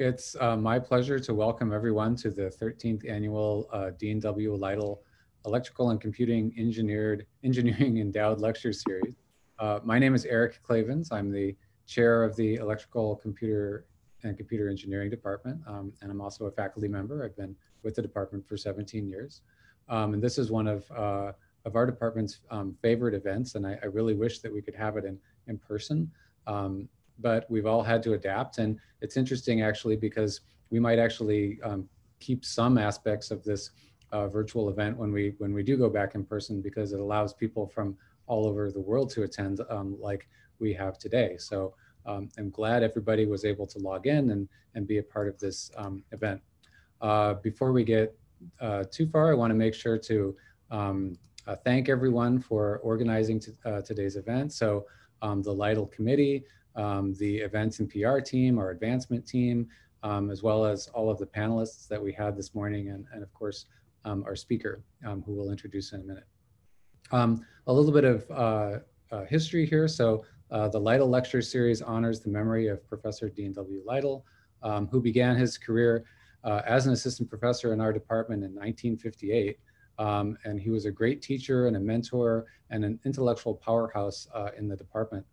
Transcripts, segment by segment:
it's uh, my pleasure to welcome everyone to the 13th annual uh, Dean W. Lytle Electrical and Computing Engineered Engineering Endowed Lecture Series. Uh, my name is Eric Klavins. I'm the chair of the Electrical Computer and Computer Engineering Department, um, and I'm also a faculty member. I've been with the department for 17 years. Um, and this is one of, uh, of our department's um, favorite events, and I, I, really wish that we could have it in, in person. Um, but we've all had to adapt. And it's interesting actually because we might actually um, keep some aspects of this uh, virtual event when we when we do go back in person because it allows people from all over the world to attend um, like we have today. So um, I'm glad everybody was able to log in and, and be a part of this um, event. Uh, before we get uh, too far, I want to make sure to um, uh, thank everyone for organizing uh, today's event. So um, the Lytle Committee, um, the events and PR team, our advancement team, um, as well as all of the panelists that we had this morning, and, and of course, um, our speaker, um, who we'll introduce in a minute. Um, a little bit of uh, uh, history here. So uh, the Lytle Lecture Series honors the memory of Professor Dean W. Lytle, um, who began his career uh, as an assistant professor in our department in 1958. Um, and he was a great teacher and a mentor and an intellectual powerhouse uh, in the department.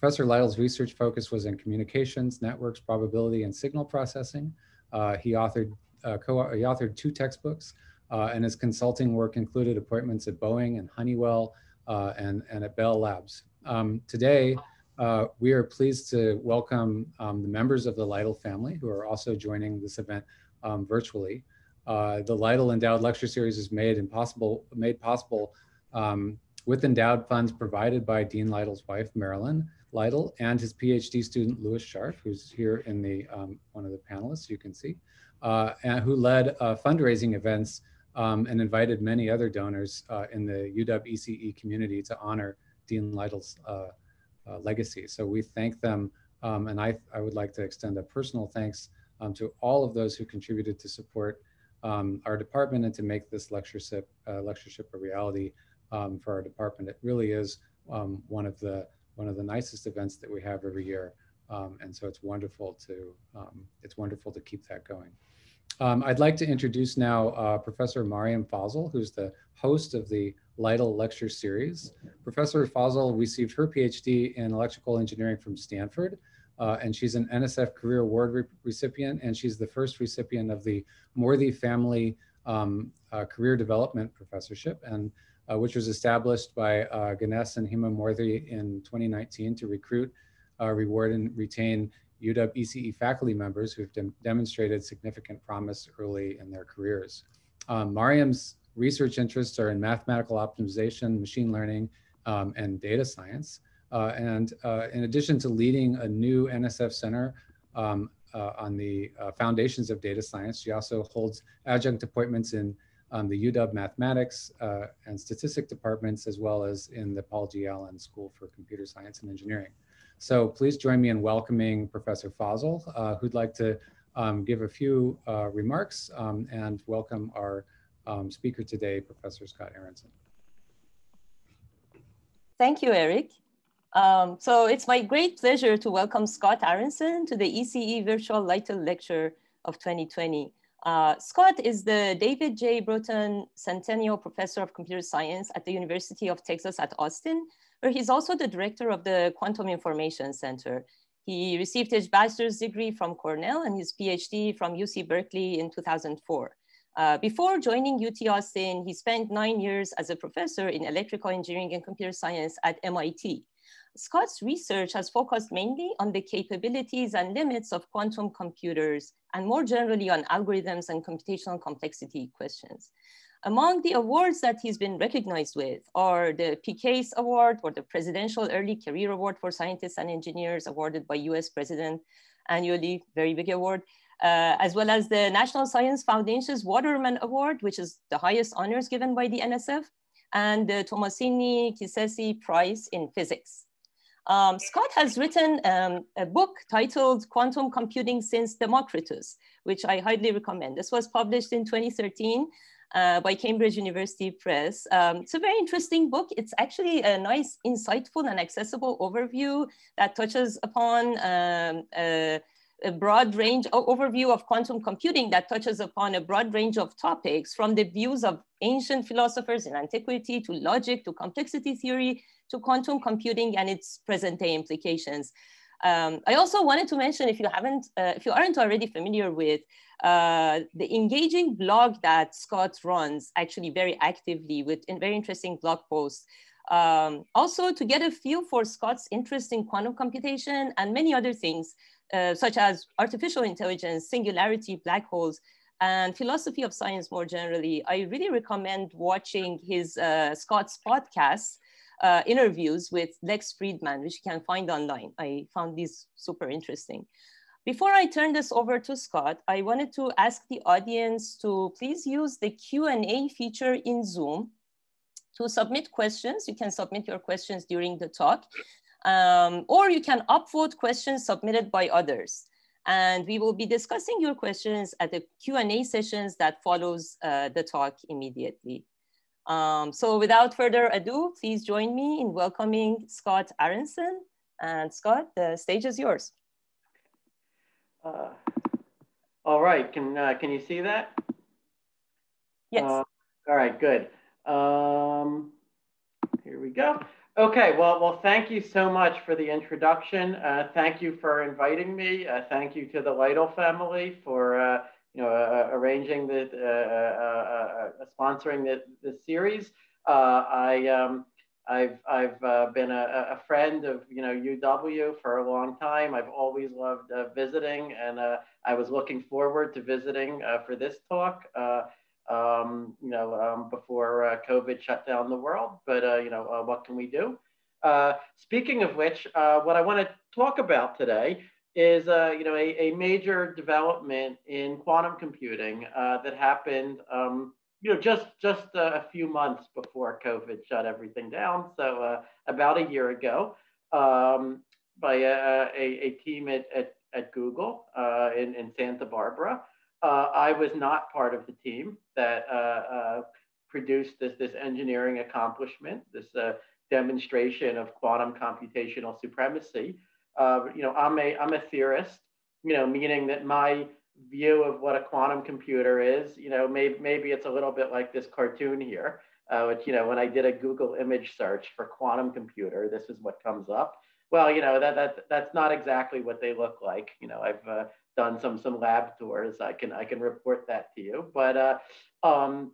Professor Lytle's research focus was in communications, networks, probability, and signal processing. Uh, he authored uh, he authored two textbooks, uh, and his consulting work included appointments at Boeing and Honeywell uh, and, and at Bell Labs. Um, today, uh, we are pleased to welcome um, the members of the Lytle family who are also joining this event um, virtually. The Lytle Endowed Lecture Series is made impossible, made possible um, with endowed funds provided by Dean Lytle's wife, Marilyn, Lytle and his PhD student, Louis Scharf, who's here in the um, one of the panelists you can see, uh, and who led uh, fundraising events um, and invited many other donors uh, in the UW ECE community to honor Dean Lytle's uh, uh, legacy. So we thank them, um, and I, I would like to extend a personal thanks um, to all of those who contributed to support um, our department and to make this lectureship, uh, lectureship a reality um, for our department. It really is one of the one of the nicest events that we have every year. Um, and so it's wonderful to um, it's wonderful to keep that going. Um, I'd like to introduce now uh, Professor Maryam Fazel, who's the host of the Lytle Lecture Series. Professor Fazel received her PhD in electrical engineering from Stanford, uh, and she's an NSF Career Award re recipient, and she's the first recipient of the Murthy Family um, uh, Career Development Professorship. And uh, which was established by uh, Ganesh and Hima Murthy in 2019 to recruit, uh, reward, and retain UW ECE faculty members who've de demonstrated significant promise early in their careers. Um, Maryam's research interests are in mathematical optimization, machine learning, um, and data science. Uh, and uh, in addition to leading a new NSF center um, uh, on the foundations of data science, she also holds adjunct appointments in um, the UW Mathematics uh, and Statistic departments, as well as in the Paul G. Allen School for Computer Science and Engineering. So please join me in welcoming Professor Fazel, uh, who'd like to um, give a few uh, remarks um, and welcome our um, speaker today, Professor Scott Aaronson. Thank you, Eric. Um, so it's my great pleasure to welcome Scott Aaronson to the ECE Virtual Lytle Lecture of 2020. Uh, Scott is the David J. Bruton Centennial Professor of Computer Science at the University of Texas at Austin, where he's also the director of the Quantum Information Center. He received his bachelor's degree from Cornell and his PhD from UC Berkeley in 2004. Uh, before joining UT Austin, he spent nine years as a professor in electrical engineering and computer science at MIT. Scott's research has focused mainly on the capabilities and limits of quantum computers and more generally on algorithms and computational complexity questions. Among the awards that he's been recognized with are the PECASE Award or the Presidential Early Career Award for Scientists and Engineers awarded by US President annually, very big award, uh, as well as the National Science Foundation's Waterman Award, which is the highest honors given by the NSF, and the Tomassoni-Chisesi Prize in Physics. Um, Scott has written um, a book titled Quantum Computing Since Democritus, which I highly recommend. This was published in 2013 uh, by Cambridge University Press. Um, it's a very interesting book. It's actually a nice, insightful and accessible overview that touches upon um, uh, a broad range overview of quantum computing that touches upon a broad range of topics from the views of ancient philosophers in antiquity to logic to complexity theory to quantum computing and its present day implications. Um, I also wanted to mention, if you haven't, uh, if you aren't already familiar with uh, the engaging blog that Scott runs actually very actively with very interesting blog posts. Um, also to get a feel for Scott's interest in quantum computation and many other things, uh, such as artificial intelligence, singularity, black holes, and philosophy of science more generally, I really recommend watching his uh, Scott's podcast, uh, interviews with Lex Fridman, which you can find online. I found these super interesting. Before I turn this over to Scott, I wanted to ask the audience to please use the Q&A feature in Zoom to submit questions. You can submit your questions during the talk, um, or you can upvote questions submitted by others. And we will be discussing your questions at the Q&A sessions that follows uh, the talk immediately. Um, so without further ado, please join me in welcoming Scott Aaronson. And Scott, the stage is yours. Uh, all right, can, uh, can you see that? Yes. Uh, all right, good. Um, here we go. Okay, well, well, thank you so much for the introduction. Uh, thank you for inviting me. Uh, thank you to the Lytle family for uh, you know, uh, arranging the, uh, uh, sponsoring the, the series. I, um, I've, I've been a, a, friend of, you know, UW for a long time. I've always loved visiting and I was looking forward to visiting for this talk. Um, you know, um, before uh, COVID shut down the world. But, uh, you know, uh, what can we do? speaking of which, what I want to talk about today is uh, you know a, a, major development in quantum computing uh, that happened um, you know just just a few months before COVID shut everything down. So uh, about a year ago, um, by a, a, a, team at, at, at Google uh, in, in Santa Barbara. Uh, I was not part of the team that uh, produced this this engineering accomplishment, this demonstration of quantum computational supremacy you know, I'm a, I'm a theorist, you know, meaning that my view of what a quantum computer is, you know, maybe, maybe it's a little bit like this cartoon here, uh, which, you know, when I did a Google image search for quantum computer, this is what comes up. Well, you know, that, that, that's not exactly what they look like. You know, I've uh, done some, some lab tours. I can, I can report that to you, but, uh, um,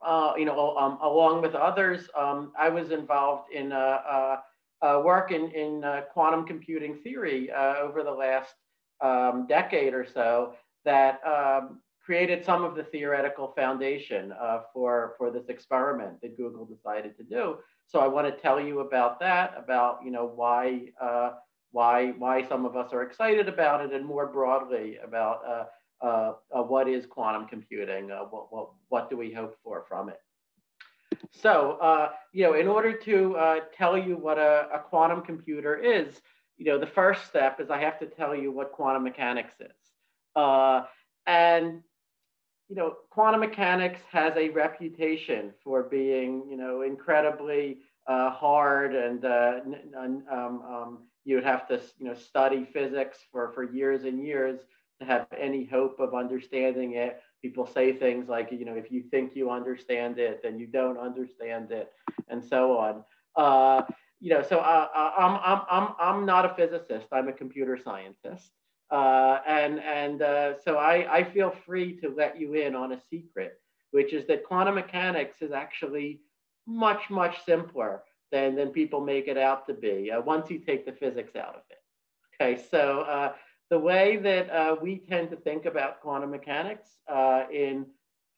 uh, you know, um, along with others, um, I was involved in uh, uh, uh, work in, in uh, quantum computing theory uh, over the last um, decade or so that um, created some of the theoretical foundation uh, for, for this experiment that Google decided to do. So I want to tell you about that, about you know why uh, why why some of us are excited about it, and more broadly about uh, what is quantum computing, what, what what do we hope for from it. So, uh, you know, in order to uh, tell you what a, a, quantum computer is, you know, the first step is I have to tell you what quantum mechanics is. Uh, and, you know, quantum mechanics has a reputation for being, you know, incredibly uh, hard and uh, um, um, you would have to, you know, study physics for, for years and years to have any hope of understanding it people say things like, you know, if you think you understand it, then you don't understand it, and so on. Uh, you know, so uh, uh I'm, I'm, I'm, I'm not a physicist, I'm a computer scientist. Uh, and and uh, so I, I feel free to let you in on a secret, which is that quantum mechanics is actually much, much simpler than, than people make it out to be uh, once you take the physics out of it. Okay, so the way that uh, we tend to think about quantum mechanics uh, in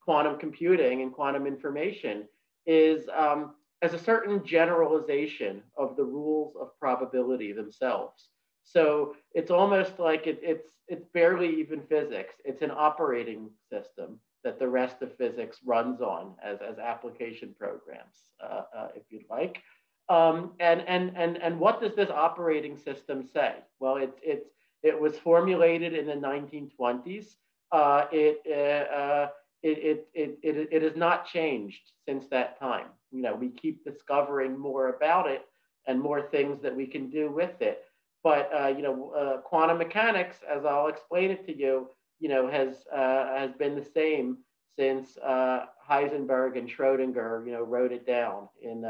quantum computing and quantum information is um, as a certain generalization of the rules of probability themselves. So it's almost like it, it's, it's barely even physics. It's an operating system that the rest of physics runs on as, as application programs, uh, uh if you'd like. Um, and, and, and, and what does this operating system say? Well, it's, it's, it was formulated in the 1920s. Uh, it, uh, uh, it, it, it, it, it has not changed since that time. You know, we keep discovering more about it and more things that we can do with it. but uh, you know, uh, quantum mechanics, as I'll explain it to you, you know, has uh, has been the same since uh, Heisenberg and Schrodinger, you know, wrote it down in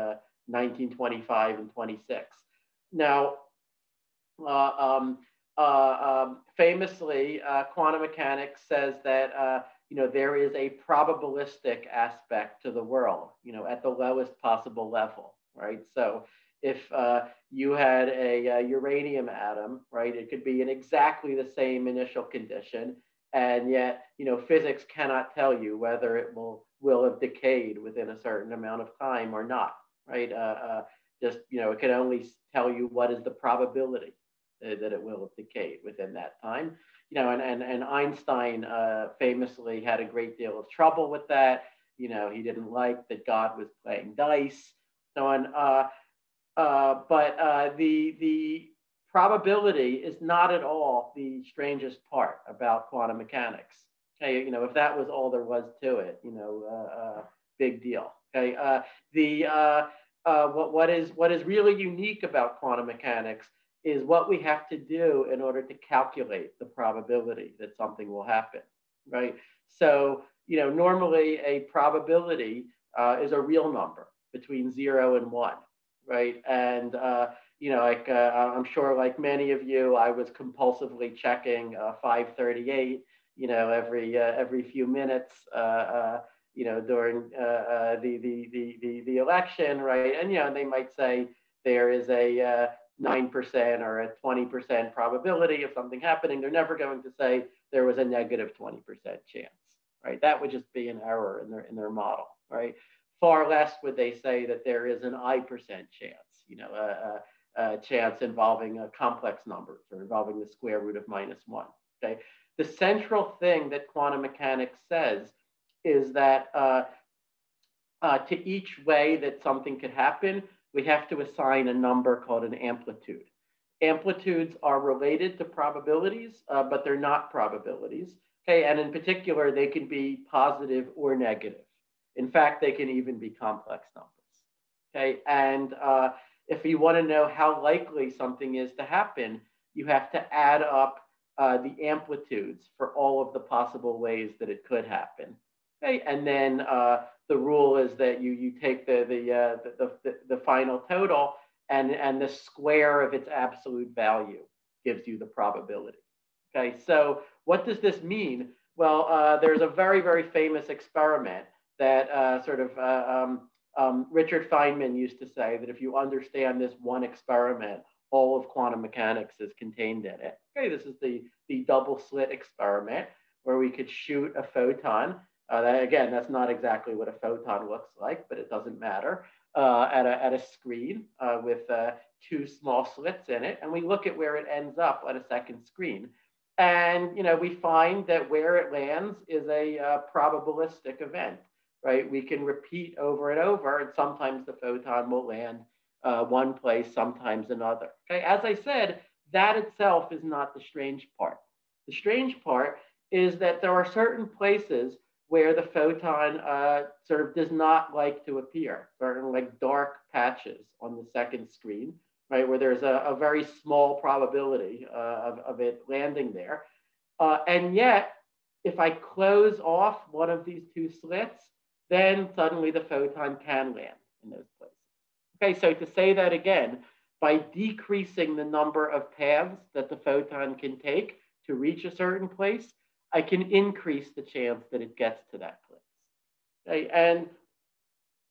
1925 and 26. Now, um, um, famously, quantum mechanics says that you know, there is a probabilistic aspect to the world, you know, at the lowest possible level, right? So if uh, you had a, a, uranium atom, right, it could be in exactly the same initial condition, and yet, you know, physics cannot tell you whether it will will have decayed within a certain amount of time or not, right? Uh, uh, just, you know, it can only tell you what is the probability uh, that it will have decayed within that time you know, and, and, and Einstein uh, famously had a great deal of trouble with that. You know, he didn't like that God was playing dice. So on, uh, uh, but uh, the, the probability is not at all the strangest part about quantum mechanics. Okay, you know, if that was all there was to it, you know, uh, big deal. Okay, the what, what is what is really unique about quantum mechanics is what we have to do in order to calculate the probability that something will happen, right? So, you know, normally a probability uh, is a real number between zero and one, right? And, uh, you know, like uh, I'm sure like many of you, I was compulsively checking uh, 538, you know, every, uh, every few minutes, uh, you know, during the, the, the, the, the election, right? And, you know, they might say there is a, 9% or a 20% probability of something happening, they're never going to say there was a negative 20% chance, right? That would just be an error in their, in their model, right? Far less would they say that there is an I percent chance, you know, a, a, a chance involving a complex numbers or involving the square root of minus one, okay? The central thing that quantum mechanics says is that uh, uh, to each way that something could happen, we have to assign a number called an amplitude. Amplitudes are related to probabilities, uh, but they're not probabilities. Okay, and in particular, they can be positive or negative. In fact, they can even be complex numbers. Okay, and uh, if you want to know how likely something is to happen, you have to add up uh, the amplitudes for all of the possible ways that it could happen. Okay, and then uh, the rule is that you you take the the, uh, the, the, the final total and and the square of its absolute value gives you the probability. Okay, so what does this mean? Well, uh, there's a very very famous experiment that uh, sort of uh, um, um, Richard Feynman used to say that if you understand this one experiment, all of quantum mechanics is contained in it. Okay, this is the the double slit experiment where we could shoot a photon uh, that, again, that's not exactly what a photon looks like, but it doesn't matter. Uh, at, a, at a screen uh, with uh, two small slits in it, and we look at where it ends up at a second screen. And you know, we find that where it lands is a uh, probabilistic event, right? We can repeat over and over, and sometimes the photon will land uh, one place, sometimes another. Okay, as I said, that itself is not the strange part. The strange part is that there are certain places where the photon uh, sort of does not like to appear, certain like dark patches on the second screen, right, where there's a, a very small probability uh, of, of it landing there. Uh, and yet, if I close off one of these two slits, then suddenly the photon can land in those places. Okay, so to say that again, by decreasing the number of paths that the photon can take to reach a certain place, I can increase the chance that it gets to that place. Okay? And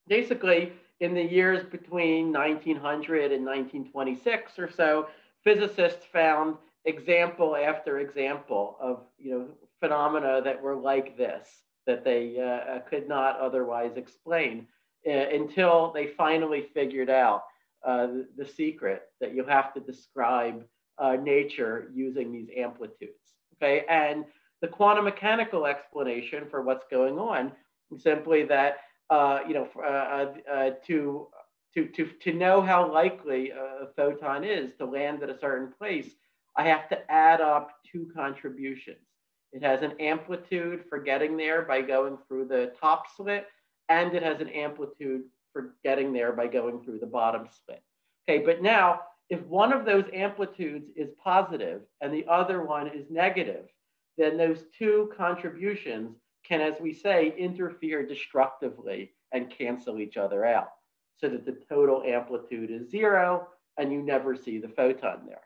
basically, in the years between 1900 and 1926 or so, physicists found example after example of you know phenomena that were like this that they uh, could not otherwise explain uh, until they finally figured out uh, the, the, secret that you have to describe uh, nature using these amplitudes. Okay, and the quantum mechanical explanation for what's going on simply that uh, you know uh, uh, uh, to to to to know how likely a photon is to land at a certain place, I have to add up two contributions. It has an amplitude for getting there by going through the top slit, and it has an amplitude for getting there by going through the bottom slit. Okay, but now if one of those amplitudes is positive and the other one is negative, then those two contributions can, as we say, interfere destructively and cancel each other out so that the total amplitude is zero and you never see the photon there.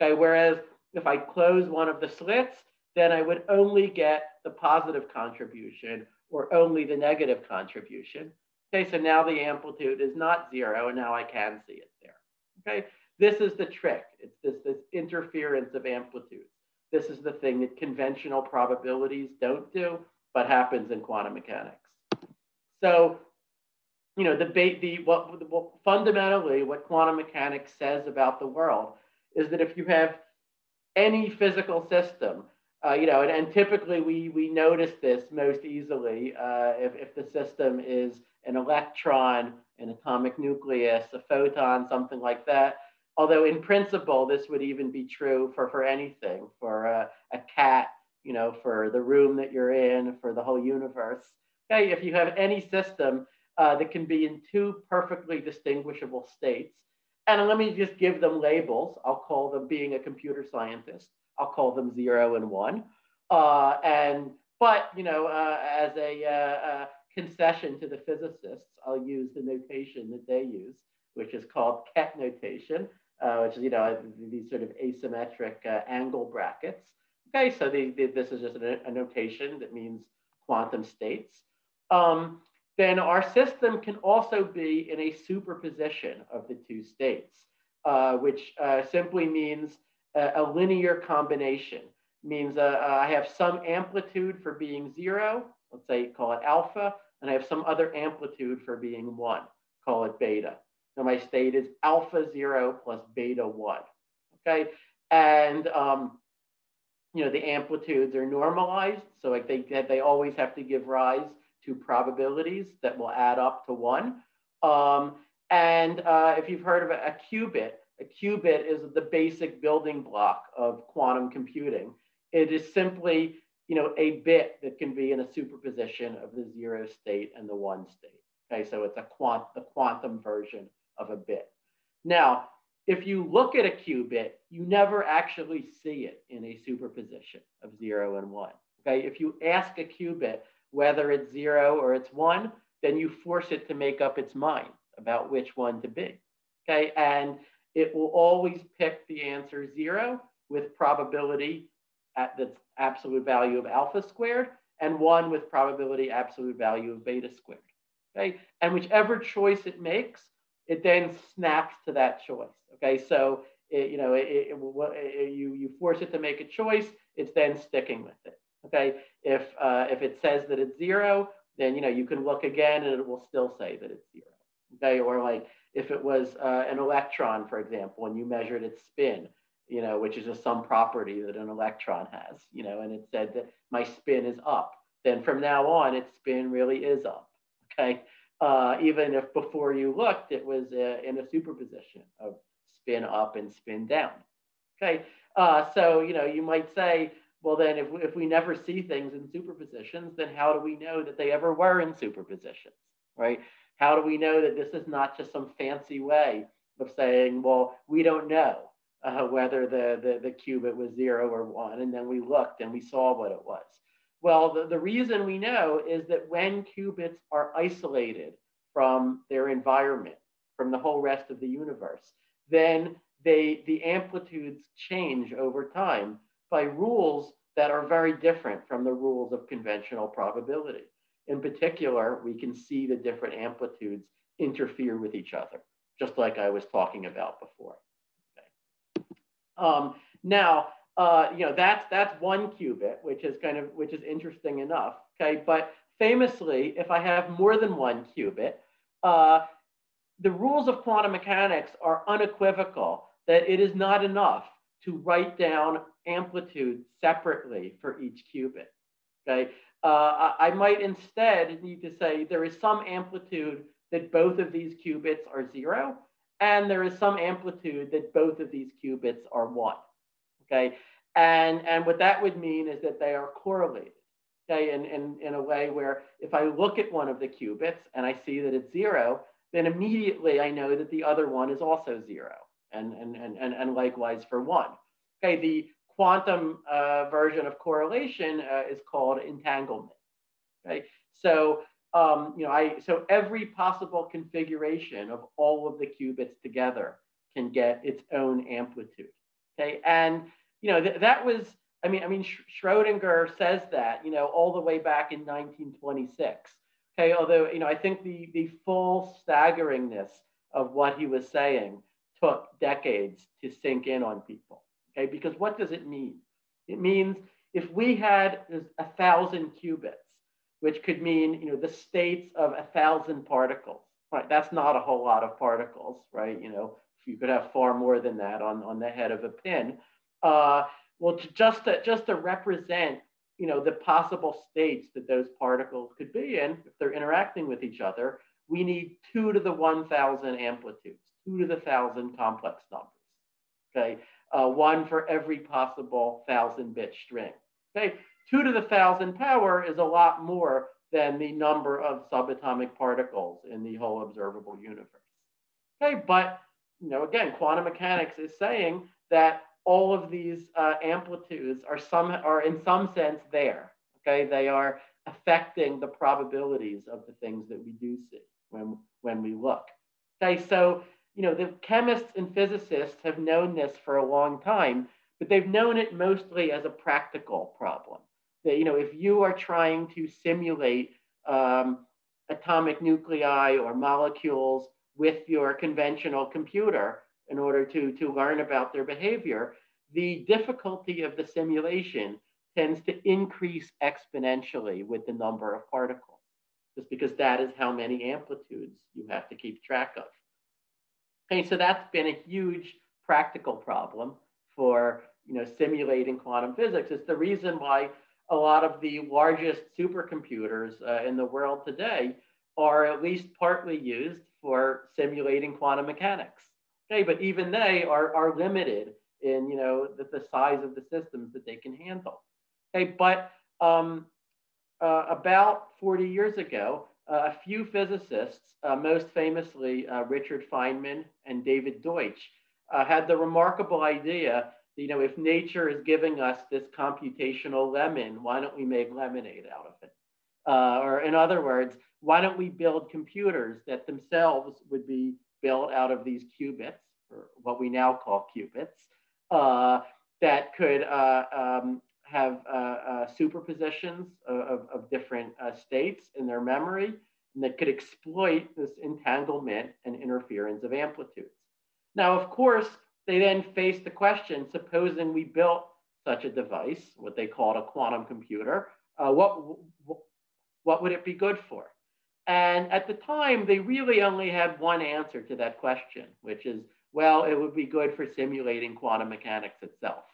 Okay, whereas if I close one of the slits, then I would only get the positive contribution or only the negative contribution. Okay, so now the amplitude is not zero and now I can see it there. Okay, this is the trick. It's this, this interference of amplitudes. This is the thing that conventional probabilities don't do, but happens in quantum mechanics. So, you know, the, the what, what fundamentally what quantum mechanics says about the world is that if you have any physical system, uh, you know, and, and, typically we we notice this most easily uh, if, if the system is an electron, an atomic nucleus, a photon, something like that. Although in principle, this would even be true for, for anything, for a, a cat, you know, for the room that you're in, for the whole universe. Okay, if you have any system uh, that can be in two perfectly distinguishable states, and let me just give them labels. I'll call them being a computer scientist. I'll call them zero and one. Uh, and but you know, uh, as a uh, concession to the physicists, I'll use the notation that they use, which is called Ket notation uh, which is, you know, these sort of asymmetric uh, angle brackets. Okay, so the, the, this is just a, a, notation that means quantum states. Um, then our system can also be in a superposition of the two states, uh, which uh, simply means a, a, linear combination. Means uh, uh, I have some amplitude for being zero, let's say call it alpha, and I have some other amplitude for being one, call it beta. So my state is alpha zero plus beta one, okay? And, um, you know, the amplitudes are normalized. So like they, they always have to give rise to probabilities that will add up to one. Um, and uh, if you've heard of a, a qubit, a qubit is the basic building block of quantum computing. It is simply, you know, a bit that can be in a superposition of the zero state and the one state. Okay, so it's a quant, the quantum version of a bit. Now, if you look at a qubit, you never actually see it in a superposition of zero and one. Okay, if you ask a qubit whether it's zero or it's one, then you force it to make up its mind about which one to be. Okay, and it will always pick the answer zero with probability at the absolute value of alpha squared and one with probability absolute value of beta squared. Okay, and whichever choice it makes, it then snaps to that choice. Okay, so it, you know, it, it, it, you you force it to make a choice. It's then sticking with it. Okay, if uh, if it says that it's zero, then you know you can look again and it will still say that it's zero. Okay, or like if it was uh, an electron, for example, and you measured its spin, you know, which is just some property that an electron has, you know, and it said that my spin is up, then from now on its spin really is up. Okay, uh, even if before you looked, it was uh, in a superposition of spin up and spin down. Okay, uh, so you know you might say, well then if we, if we never see things in superpositions, then how do we know that they ever were in superpositions, right? How do we know that this is not just some fancy way of saying, well, we don't know uh, whether the, the, the qubit was zero or one, and then we looked and we saw what it was. Well, the, the reason we know is that when qubits are isolated from their environment, from the whole rest of the universe, then they, the amplitudes change over time by rules that are very different from the rules of conventional probability. In particular, we can see the different amplitudes interfere with each other, just like I was talking about before. Okay. Um, now, uh, you know, that's that's one qubit, which is kind of which is interesting enough. Okay, but famously, if I have more than one qubit, uh, the rules of quantum mechanics are unequivocal that it is not enough to write down amplitude separately for each qubit. Okay, uh, I might instead need to say there is some amplitude that both of these qubits are zero, and there is some amplitude that both of these qubits are one okay? And, and what that would mean is that they are correlated, okay? In, in, in a way where if I look at one of the qubits and I see that it's zero, then immediately I know that the other one is also zero. and, and, and, and, likewise for one. Okay, the quantum uh, version of correlation uh, is called entanglement. Okay, so um, you know, I so every possible configuration of all of the qubits together can get its own amplitude. Okay, and you know th that was I mean I mean Sch Schrodinger says that you know all the way back in 1926. Okay, although you know I think the the full staggeringness of what he was saying took decades to sink in on people. Okay, because what does it mean? It means if we had a thousand qubits, which could mean you know the states of a thousand particles, right? That's not a whole lot of particles, right? You know, you could have far more than that on, on the head of a pin. Uh, well, to just to, just to represent you know the possible states that those particles could be in if they're interacting with each other, we need two to the 1,000 amplitudes, two to the 1,000 complex numbers. Okay, uh, one for every possible thousand bit string. Okay, two to the thousand power is a lot more than the number of subatomic particles in the whole observable universe. Okay, but you know, again, quantum mechanics is saying that all of these uh, amplitudes are some are in some sense there. Okay, they are affecting the probabilities of the things that we do see when when we look. Okay, so you know, the chemists and physicists have known this for a long time, but they've known it mostly as a practical problem. That, you know, if you are trying to simulate um, atomic nuclei or molecules with your conventional computer in order to, to learn about their behavior, the difficulty of the simulation tends to increase exponentially with the number of particles, just because that is how many amplitudes you have to keep track of. Okay, so that's been a huge practical problem for you know simulating quantum physics. It's the reason why a lot of the largest supercomputers uh, in the world today are at least partly used for simulating quantum mechanics. Okay, but even they are, are limited in you know the, the size of the systems that they can handle. Okay, but um, uh, about 40 years ago, uh, a few physicists, uh, most famously uh, Richard Feynman and David Deutsch, had the remarkable idea that, you know, if nature is giving us this computational lemon, why don't we make lemonade out of it? Uh, or in other words, why don't we build computers that themselves would be built out of these qubits, or what we now call qubits, uh, that could uh, um, have uh, uh, superpositions of, of different uh, states in their memory and that could exploit this entanglement and interference of amplitudes. Now, of course, they then faced the question, supposing we built such a device, what they called a quantum computer, uh, what, what would it be good for? And at the time, they really only had one answer to that question, which is, well, it would be good for simulating quantum mechanics itself.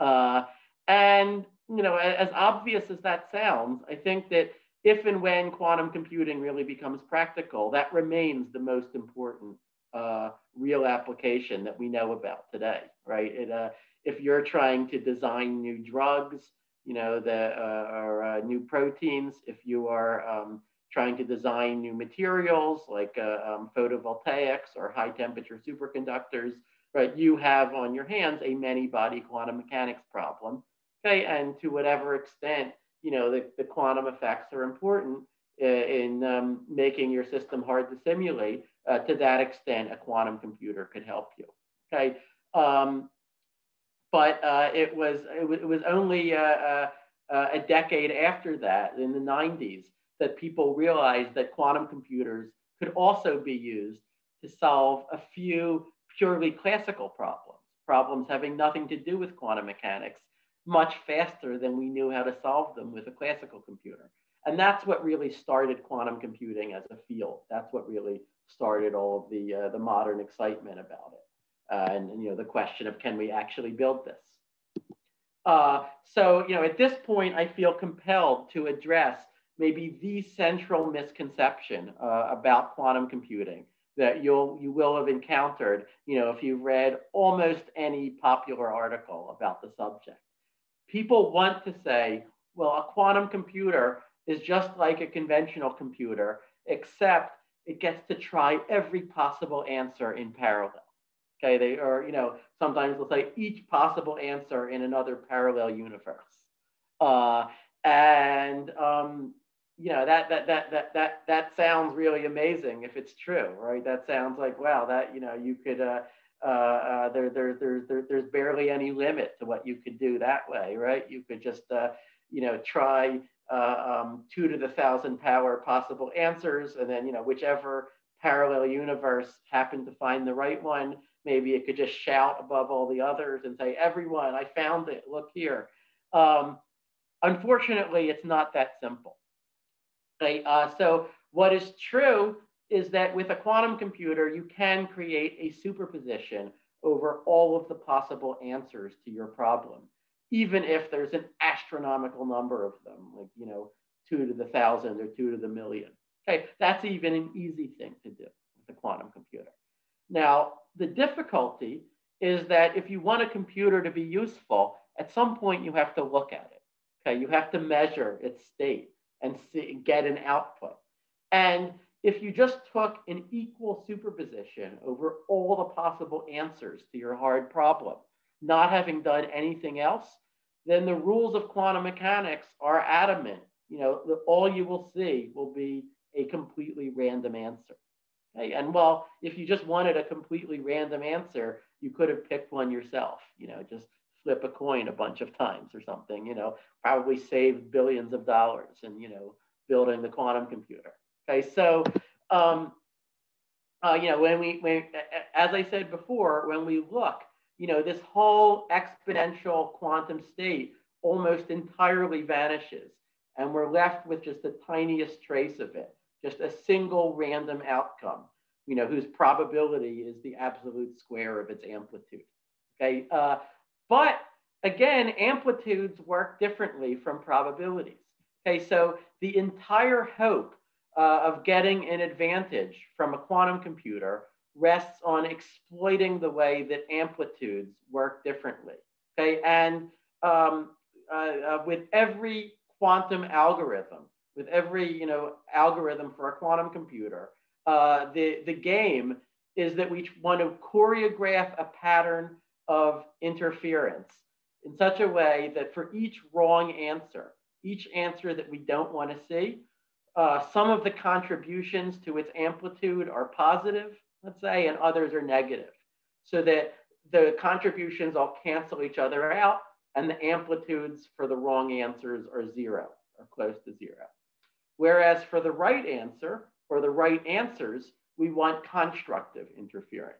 Uh, and you know, as obvious as that sounds, I think that if and when quantum computing really becomes practical, that remains the most important uh, real application that we know about today, right? It, uh, if you're trying to design new drugs, you know, the, uh, or uh, new proteins, if you are um, trying to design new materials like uh, um, photovoltaics or high temperature superconductors, right? You have on your hands a many body quantum mechanics problem Okay, and to whatever extent, you know, the, the quantum effects are important uh, in um, making your system hard to simulate, uh, to that extent, a quantum computer could help you. Okay, um, but uh, it was it, was, it was only uh, uh, a decade after that, in the 90s, that people realized that quantum computers could also be used to solve a few purely classical problems, problems having nothing to do with quantum mechanics, much faster than we knew how to solve them with a classical computer. And that's what really started quantum computing as a field. That's what really started all of the, uh, the modern excitement about it. Uh, and, and, you know, the question of can we actually build this? Uh, so, you know, at this point, I feel compelled to address maybe the central misconception uh, about quantum computing that you'll you will have encountered, you know, if you've read almost any popular article about the subject people want to say, well, a quantum computer is just like a conventional computer, except it gets to try every possible answer in parallel. Okay, they are, you know, sometimes they'll say each possible answer in another parallel universe. Uh, and um, you know that that that that that that sounds really amazing if it's true, right? That sounds like wow, that you know you could uh, uh, uh, there, there, there, there, there's barely any limit to what you could do that way, right? You could just uh, you know try uh, um, two to the thousand power possible answers, and then you know whichever parallel universe happened to find the right one, maybe it could just shout above all the others and say, "Everyone, I found it! Look here." Um, unfortunately, it's not that simple. Okay, uh, so what is true is that with a quantum computer, you can create a superposition over all of the possible answers to your problem, even if there's an astronomical number of them, like, you know, two to the thousand or two to the million. Okay, that's even an easy thing to do with a quantum computer. Now, the difficulty is that if you want a computer to be useful, at some point you have to look at it. Okay, you have to measure its state and see, get an output. And if you just took an equal superposition over all the possible answers to your hard problem, not having done anything else, then the rules of quantum mechanics are adamant. You know, all you will see will be a completely random answer. Okay? And well, if you just wanted a completely random answer, you could have picked one yourself, you know, just flip a coin a bunch of times or something, you know, probably saved billions of dollars and, you know, building the quantum computer. Okay, so, um, uh, you know, when we, when, as I said before, when we look, you know, this whole exponential quantum state almost entirely vanishes and we're left with just the tiniest trace of it, just a single random outcome, you know, whose probability is the absolute square of its amplitude. Okay, uh, but again, amplitudes work differently from probabilities. Okay, so the entire hope uh, of getting an advantage from a quantum computer rests on exploiting the way that amplitudes work differently. Okay, and um, uh, uh, with every quantum algorithm, with every you know algorithm for a quantum computer, uh, the the game is that we want to choreograph a pattern of interference in such a way that for each wrong answer, each answer that we don't want to see, uh, some of the contributions to its amplitude are positive, let's say, and others are negative, so that the contributions all cancel each other out and the amplitudes for the wrong answers are zero or close to zero. Whereas for the right answer or the right answers, we want constructive interference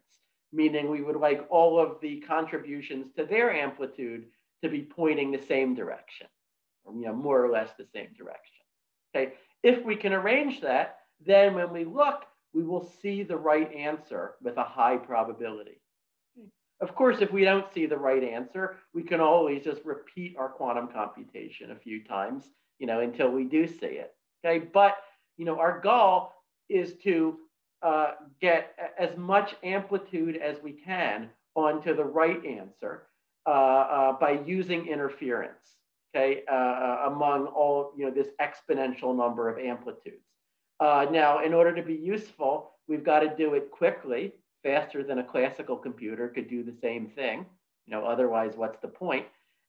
meaning we would like all of the contributions to their amplitude to be pointing the same direction, or, you know, more or less the same direction. Okay, if we can arrange that, then when we look, we will see the right answer with a high probability. Of course, if we don't see the right answer, we can always just repeat our quantum computation a few times, you know, until we do see it. Okay, but you know, our goal is to uh, get as much amplitude as we can onto the right answer uh, uh, by using interference, okay, uh, uh, among all, you know, this exponential number of amplitudes. Now, in order to be useful, we've got to do it quickly, faster than a classical computer could do the same thing. You know, otherwise, what's the point?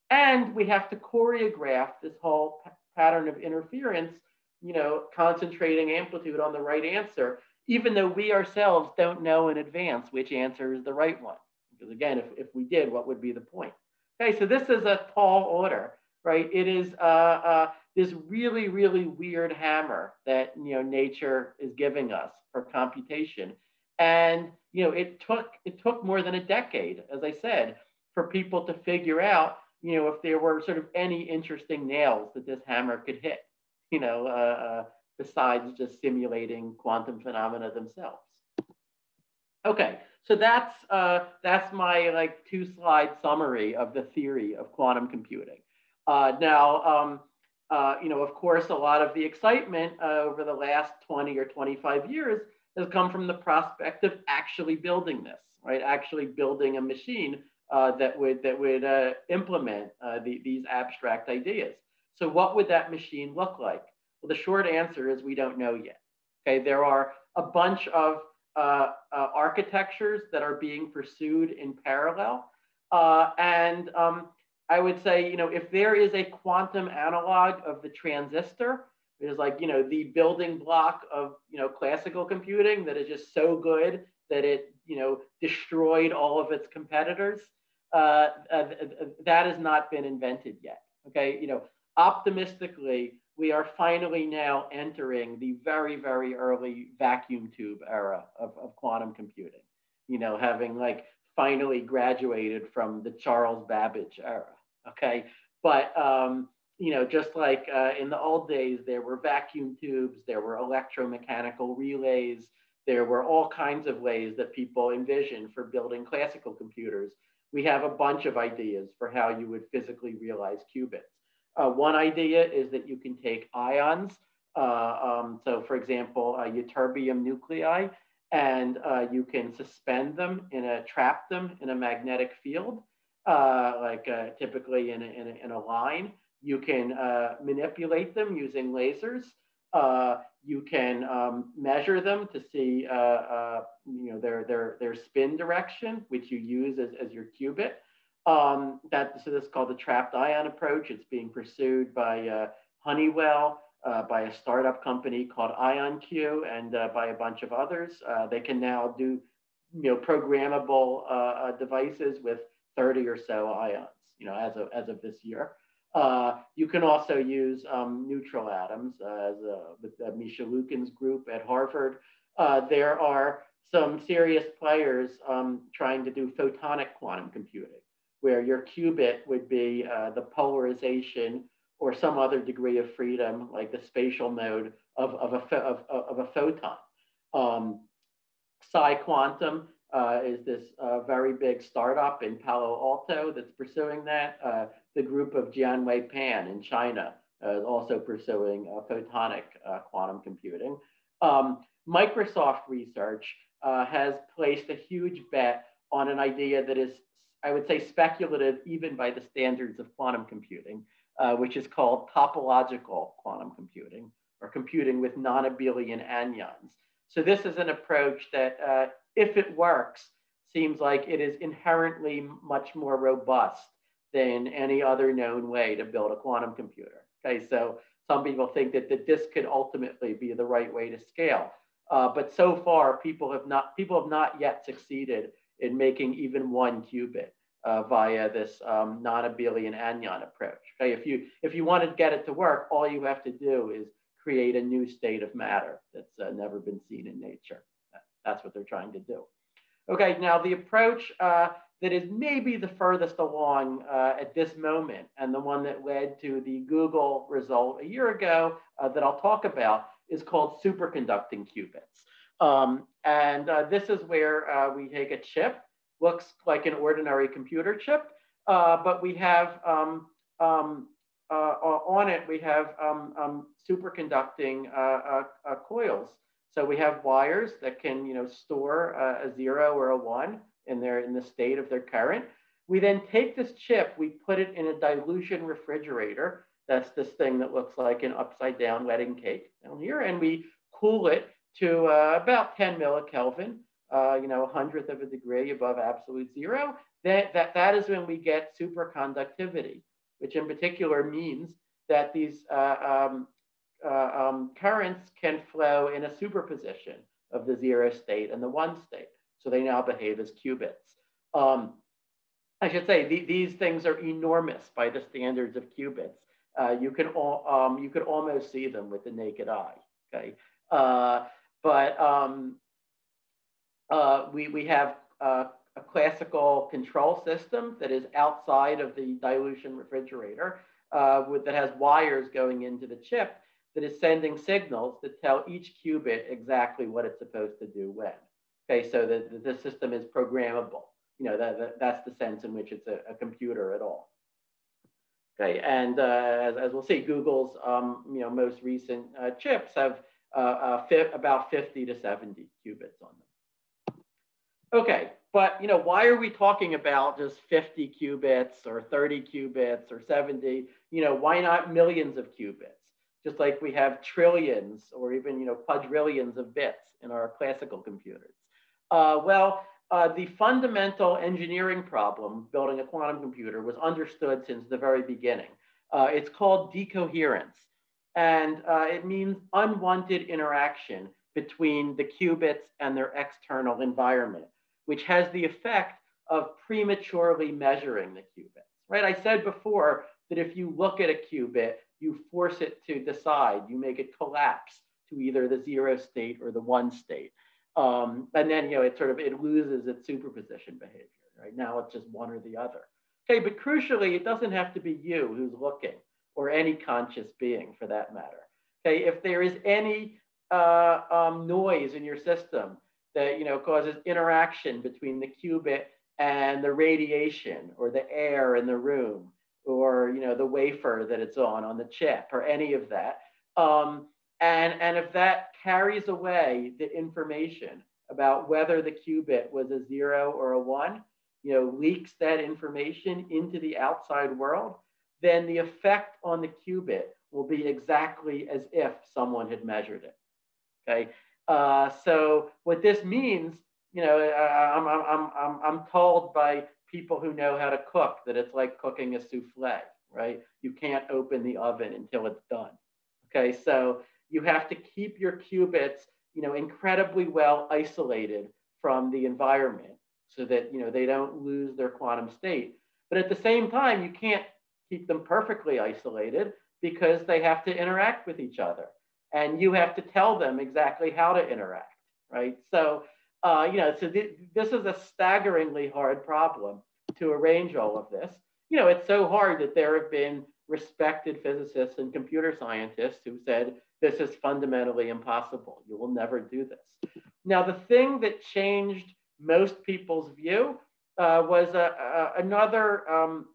And we have to choreograph this whole pattern of interference, you know, concentrating amplitude on the right answer even though we ourselves don't know in advance which answer is the right one. Because again, if, if we did, what would be the point? Okay, so this is a tall order, right? It is uh, uh, this really, really weird hammer that you know nature is giving us for computation. And you know, it took it took more than a decade, as I said, for people to figure out, you know, if there were sort of any interesting nails that this hammer could hit. You know, uh, uh besides just simulating quantum phenomena themselves. Okay, so that's, uh, that's my like two slide summary of the theory of quantum computing. Uh, now, um, uh, you know, of course, a lot of the excitement uh, over the last 20 or 25 years has come from the prospect of actually building this, right? Actually building a machine uh, that would, that would uh, implement the, these abstract ideas. So what would that machine look like? Well, the short answer is we don't know yet. Okay, there are a bunch of uh, uh, architectures that are being pursued in parallel. Uh, and um, I would say, you know, if there is a quantum analog of the transistor, it is like, you know, the building block of, you know, classical computing that is just so good that it, you know, destroyed all of its competitors. Uh, uh, that has not been invented yet. Okay, you know, optimistically, we are finally now entering the very, very early vacuum tube era of, of quantum computing. You know, having like finally graduated from the Charles Babbage era. Okay, but um, you know, just like uh, in the old days, there were vacuum tubes, there were electromechanical relays, there were all kinds of ways that people envisioned for building classical computers. We have a bunch of ideas for how you would physically realize qubits. Uh, one idea is that you can take ions. Uh, um, so for example, uh, ytterbium nuclei, and uh, you can suspend them in a, trap them in a magnetic field, uh, like uh, typically in a, in, a, in a, line. You can manipulate them using lasers. you can um, measure them to see you know, their, their, their spin direction, which you use as, as your qubit. Um, that, so this is called the trapped ion approach. It's being pursued by uh, Honeywell, uh, by a startup company called IonQ, and uh, by a bunch of others. Uh, they can now do you know, programmable uh, uh, devices with 30 or so ions, you know, as of, as of this year. you can also use um, neutral atoms, as with Misha Lukin's group at Harvard. there are some serious players um, trying to do photonic quantum computing where your qubit would be uh, the polarization or some other degree of freedom, like the spatial mode of, of, a, of, of a photon. Um, PsiQuantum uh, is this uh, very big startup in Palo Alto that's pursuing that. Uh, the group of Jianwei Pan in China uh, is also pursuing uh, photonic quantum computing. Um, Microsoft Research has placed a huge bet on an idea that is I would say speculative even by the standards of quantum computing, uh, which is called topological quantum computing or computing with non-abelian anyons. So this is an approach that, uh, if it works, seems like it is inherently much more robust than any other known way to build a quantum computer. Okay, so some people think that, that this could ultimately be the right way to scale. Uh, but so far, people have not people have not yet succeeded in making even one qubit uh, via this um, non-abelian anyon approach. Okay, if you if you want to get it to work, all you have to do is create a new state of matter that's uh, never been seen in nature. That's what they're trying to do. Okay, now the approach uh, that is maybe the furthest along uh, at this moment, and the one that led to the Google result a year ago uh, that I'll talk about, is called superconducting qubits. Um, and uh, this is where uh, we take a chip, looks like an ordinary computer chip, uh, but we have um, um, uh, on it, we have um, um, superconducting uh, uh, coils. So we have wires that can you know, store a zero or a one in, their, in the state of their current. We then take this chip, we put it in a dilution refrigerator. That's this thing that looks like an upside down wedding cake down here. And we cool it to uh, about 10 millikelvin, uh, you know, a hundredth of a degree above absolute zero, that, that, that is when we get superconductivity, which in particular means that these uh, um, uh, um, currents can flow in a superposition of the zero state and the one state. So they now behave as qubits. Um, I should say the, these things are enormous by the standards of qubits. Uh, you can all, um, you could almost see them with the naked eye. Okay, uh, but um, uh, we, we have uh, a classical control system that is outside of the dilution refrigerator uh, with, that has wires going into the chip that is sending signals that tell each qubit exactly what it's supposed to do when. Okay, so the, the system is programmable. You know, that, that, that's the sense in which it's a, a computer at all. Okay, and uh, as, as we'll see, Google's um, you know, most recent uh, chips have uh, uh, about 50 to 70 qubits on them. Okay, but you know, why are we talking about just 50 qubits or 30 qubits or 70? You know, why not millions of qubits? Just like we have trillions or even you know quadrillions of bits in our classical computers. Uh, well, uh, the fundamental engineering problem building a quantum computer was understood since the very beginning. Uh, it's called decoherence, and uh, it means unwanted interaction between the qubits and their external environment, which has the effect of prematurely measuring the qubits, right? I said before that if you look at a qubit, you force it to decide, you make it collapse to either the zero state or the one state. Um, and then, you know, it sort of, it loses its superposition behavior, right? Now it's just one or the other. Okay, but crucially, it doesn't have to be you who's looking or any conscious being for that matter. Okay, if there is any uh, um, noise in your system that, you know, causes interaction between the qubit and the radiation or the air in the room or, you know, the wafer that it's on, on the chip or any of that, um, and, and if that carries away the information about whether the qubit was a zero or a one, you know, leaks that information into the outside world, then the effect on the qubit will be exactly as if someone had measured it. Okay. Uh, so what this means, you know, I'm, I'm, I'm, I'm told by people who know how to cook that it's like cooking a souffle, right? You can't open the oven until it's done. Okay. So you have to keep your qubits, you know, incredibly well isolated from the environment so that, you know, they don't lose their quantum state. But at the same time, you can't keep them perfectly isolated because they have to interact with each other. And you have to tell them exactly how to interact, right? So, uh, you know, so th this is a staggeringly hard problem to arrange all of this. You know, it's so hard that there have been respected physicists and computer scientists who said, this is fundamentally impossible. You will never do this. Now, the thing that changed most people's view uh, was a, a, another um,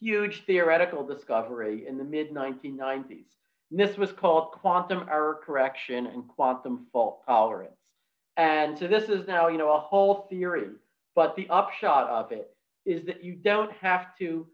huge theoretical discovery in the mid 1990s. And this was called quantum error correction and quantum fault tolerance. And so this is now, you know, a whole theory, but the upshot of it is that you don't have to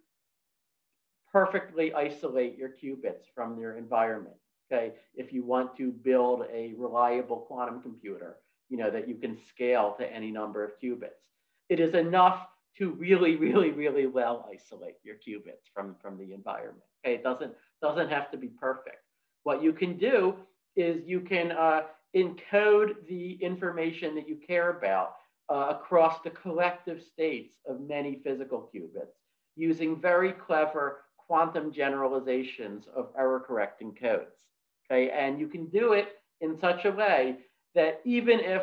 perfectly isolate your qubits from their environment okay, if you want to build a reliable quantum computer, you know, that you can scale to any number of qubits. It is enough to really, really, really well isolate your qubits from, from the environment. Okay, it doesn't, doesn't have to be perfect. What you can do is you can uh, encode the information that you care about uh, across the collective states of many physical qubits using very clever quantum generalizations of error correcting codes. Okay, and you can do it in such a way that even if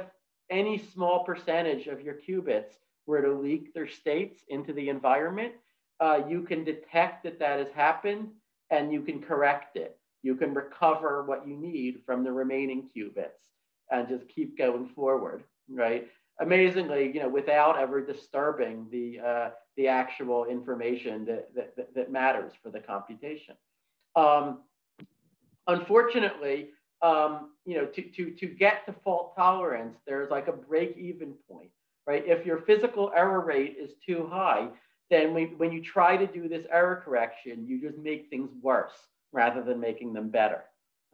any small percentage of your qubits were to leak their states into the environment, uh, you can detect that that has happened and you can correct it. You can recover what you need from the remaining qubits and just keep going forward, right? Amazingly, you know, without ever disturbing the, uh, the actual information that, that, that matters for the computation. Um, unfortunately, um, you know, to, to, to get to fault tolerance, there's like a break even point, right? If your physical error rate is too high, then when, when you try to do this error correction, you just make things worse rather than making them better.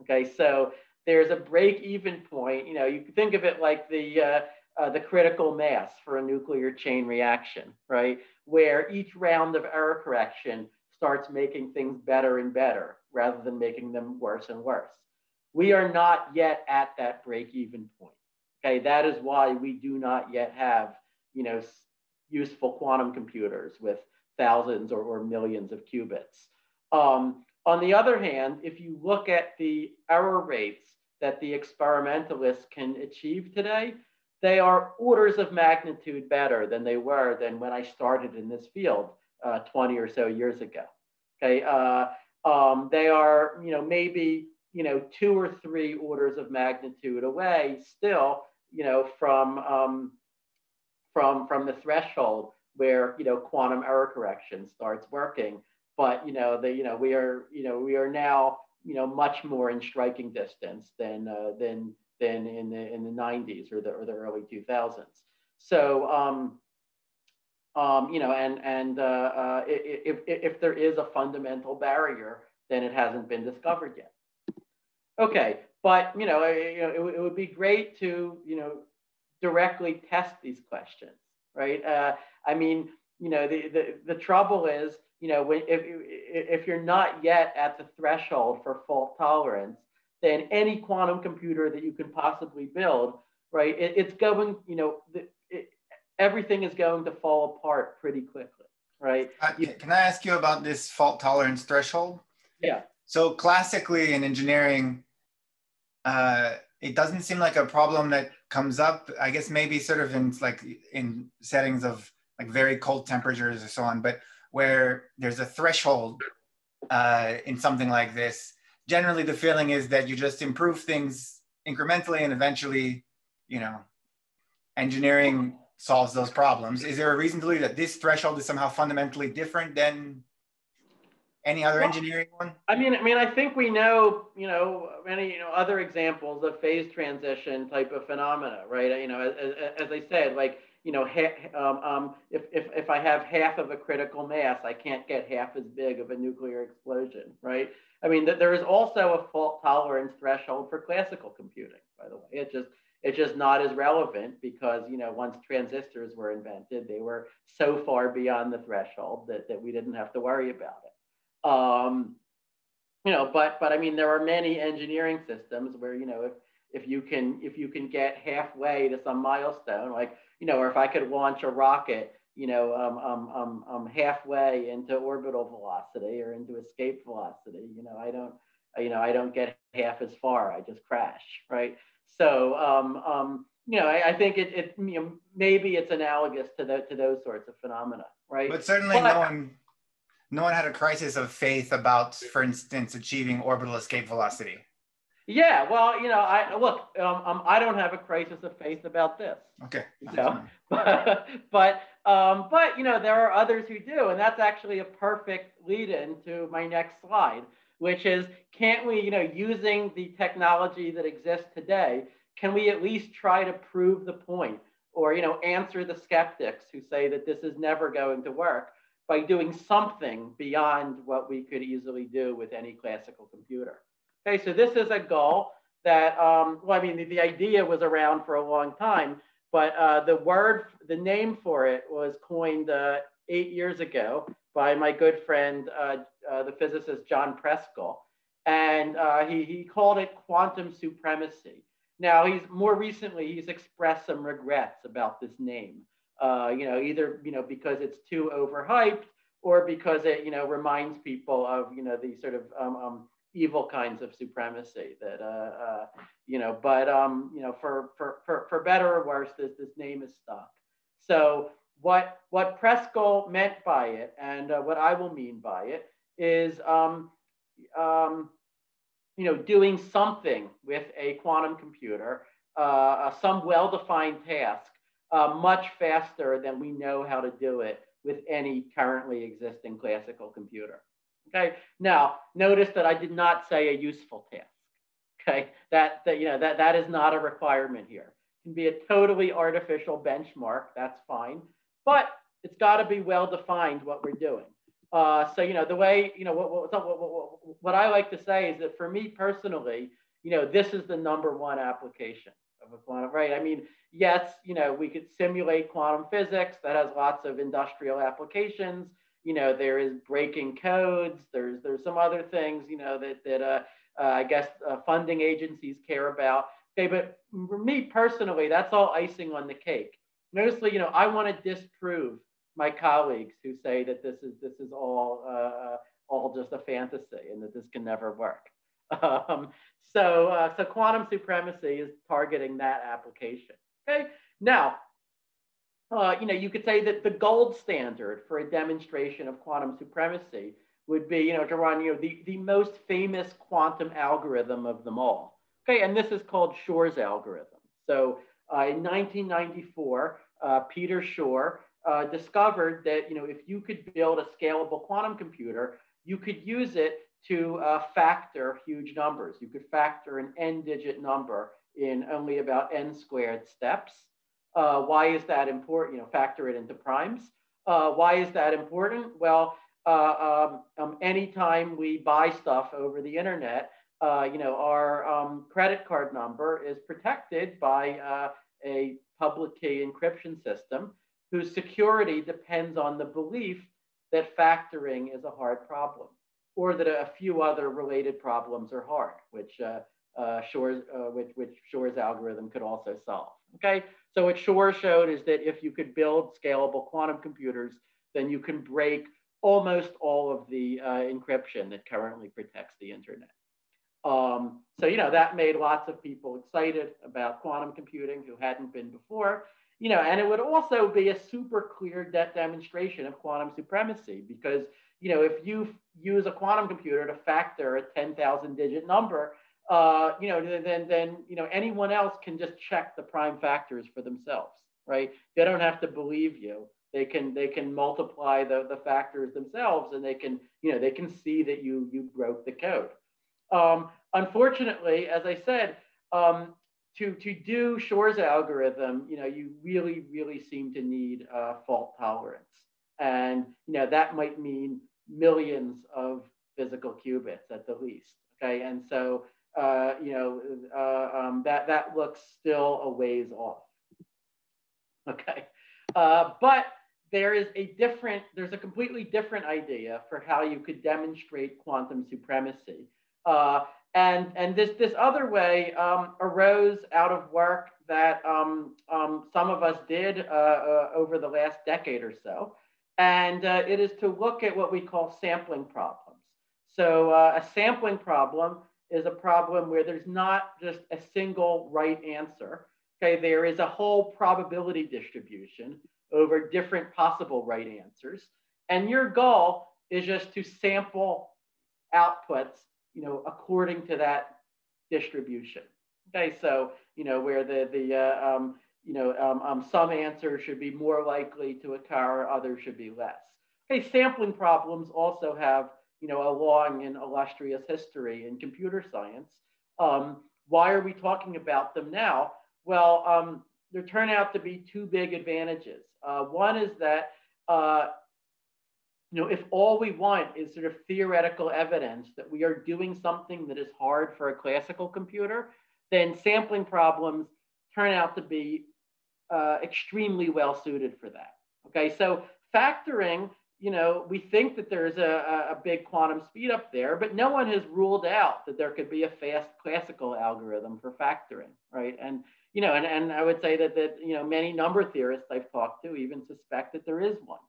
Okay, so there's a break even point. You know, you can think of it like the, uh, uh, the critical mass for a nuclear chain reaction, right? Where each round of error correction starts making things better and better rather than making them worse and worse. We are not yet at that break even point. Okay, that is why we do not yet have, you know, useful quantum computers with thousands or, or millions of qubits. Um, on the other hand, if you look at the error rates that the experimentalists can achieve today, they are orders of magnitude better than they were than when I started in this field uh, 20 or so years ago. Okay, uh, um, they are, you know, maybe, you know, two or three orders of magnitude away still, you know, from, um, from, from the threshold where, you know, quantum error correction starts working. But, you know, the, you know, we are, you know, we are now, you know, much more in striking distance than, uh, than, than in the, in the 90s or the, or the early 2000s. So, um, um, you know, and and uh, uh, if, if there is a fundamental barrier, then it hasn't been discovered yet. Okay, but you know, you know, it, it would be great to you know directly test these questions, right? Uh, I mean, you know, the, the, the trouble is, you know, when, if, if you're not yet at the threshold for fault tolerance, then any quantum computer that you can possibly build, right, it, it's going, you know, the, it, everything is going to fall apart pretty quickly, right? Uh, can I ask you about this fault tolerance threshold? Yeah. So classically in engineering, uh, it doesn't seem like a problem that comes up. I guess maybe sort of in like in settings of like very cold temperatures or so on, but where there's a threshold uh, in something like this, generally the feeling is that you just improve things incrementally and eventually, you know, engineering solves those problems. Is there a reason to believe that this threshold is somehow fundamentally different than any other well, engineering one? I mean, I mean, I think we know, you know, many, you know, other examples of phase transition type of phenomena, right? You know, as, as I said, like, you know, ha- um, um, if, if, if I have half of a critical mass, I can't get half as big of a nuclear explosion, right? I mean, th- there is also a fault tolerance threshold for classical computing, by the way. It just it's just not as relevant because you know once transistors were invented, they were so far beyond the threshold that, that we didn't have to worry about it. Um, you know, but but I mean, there are many engineering systems where you know if if you can if you can get halfway to some milestone, like you know, or if I could launch a rocket you know, um, um, um, um, halfway into orbital velocity or into escape velocity. You know, I don't, you know, I don't get half as far. I just crash, right? So, um, um, you know, I, I think it, it you know, maybe it's analogous to the, to those sorts of phenomena, right? But certainly, but, no one, no one had a crisis of faith about, for instance, achieving orbital escape velocity. Yeah, well, you know, I look, um, um, I don't have a crisis of faith about this. Okay. You know? but, but, um, but you know, there are others who do, and that's actually a perfect lead-in to my next slide, which is, can't we, you know, using the technology that exists today, can we at least try to prove the point, or you know, answer the skeptics who say that this is never going to work by doing something beyond what we could easily do with any classical computer. Okay, so this is a goal that, um, well, I mean, the, the, idea was around for a long time, but uh, the word, the name for it was coined uh, eight years ago by my good friend, uh, uh the physicist John Preskill. And uh, he, he called it quantum supremacy. Now, he's more recently, he's expressed some regrets about this name. Uh, you know, either, you know, because it's too overhyped or because it, you know, reminds people of, you know, the sort of um, um, evil kinds of supremacy that uh, uh, you know but um, you know for, for for for better or worse this this name is stuck. So what what Preskill meant by it and uh, what I will mean by it is um, um, you know doing something with a quantum computer uh, some well-defined task uh, much faster than we know how to do it with any currently existing classical computer Okay. Now, notice that I did not say a useful task. Okay. That, that you know that that is not a requirement here. It can be a totally artificial benchmark. That's fine, but it's got to be well defined what we're doing. Uh, so you know the way you know what, what, what, what I like to say is that for me personally, you know this is the number one application of a quantum right. I mean, yes, you know we could simulate quantum physics that has lots of industrial applications. You know there is breaking codes. There's there's some other things you know that that uh, uh, i guess uh, funding agencies care about. Okay but for me personally that's all icing on the cake. Mostly you know i want to disprove my colleagues who say that this is this is all uh, uh, all just a fantasy and that this can never work um, so uh, so quantum supremacy is targeting that application okay now uh, you know, you could say that the gold standard for a demonstration of quantum supremacy would be, you know, to run, you know, the, the most famous quantum algorithm of them all. Okay, and this is called Shor's algorithm. So uh, in 1994, uh, Peter Shor uh, discovered that, you know, if you could build a scalable quantum computer, you could use it to uh, factor huge numbers. You could factor an n digit number in only about n squared steps. Uh, why is that important? You know, factor it into primes. Uh, why is that important? Well, uh, um, um, anytime we buy stuff over the internet, uh, you know, our um, credit card number is protected by uh, a public key encryption system whose security depends on the belief that factoring is a hard problem or that a few other related problems are hard, which uh, uh, Shor's, uh, which, which Shor's algorithm could also solve. Okay, so what Shor showed is that if you could build scalable quantum computers, then you can break almost all of the uh, encryption that currently protects the internet. Um, so, you know, that made lots of people excited about quantum computing who hadn't been before, you know, and it would also be a super clear de demonstration of quantum supremacy because, you know, if you use a quantum computer to factor a 10,000 digit number, uh, you know, then, then, you know, anyone else can just check the prime factors for themselves, right? They don't have to believe you. They can, they can multiply the, the factors themselves and they can, you know, they can see that you, you broke the code. Um, unfortunately, as I said, um, to, to do Shor's algorithm, you know, you really, really seem to need uh, fault tolerance. And, you know, that might mean millions of physical qubits at the least, okay? And so, uh, you know, uh, um, that, that looks still a ways off, okay? Uh, but there is a different, there's a completely different idea for how you could demonstrate quantum supremacy. Uh, and and this this other way um, arose out of work that um, um, some of us did uh, uh, over the last decade or so, and uh, it is to look at what we call sampling problems. So uh, a sampling problem is a problem where there's not just a single right answer. Okay, there is a whole probability distribution over different possible right answers, and your goal is just to sample outputs you know, according to that distribution. Okay, so you know where the the uh, um, you know um, um, some answers should be more likely to occur, others should be less. Okay, sampling problems also have you know a long and illustrious history in computer science. Um, why are we talking about them now? Well, um, there turn out to be two big advantages. Uh, one is that uh, you know, if all we want is sort of theoretical evidence that we are doing something that is hard for a classical computer, then sampling problems turn out to be uh, extremely well suited for that. Okay, so factoring, you know, we think that there's a, a big quantum speed up there, but no one has ruled out that there could be a fast classical algorithm for factoring, right? And you know, and, and I would say that that you know many number theorists I've talked to even suspect that there is one.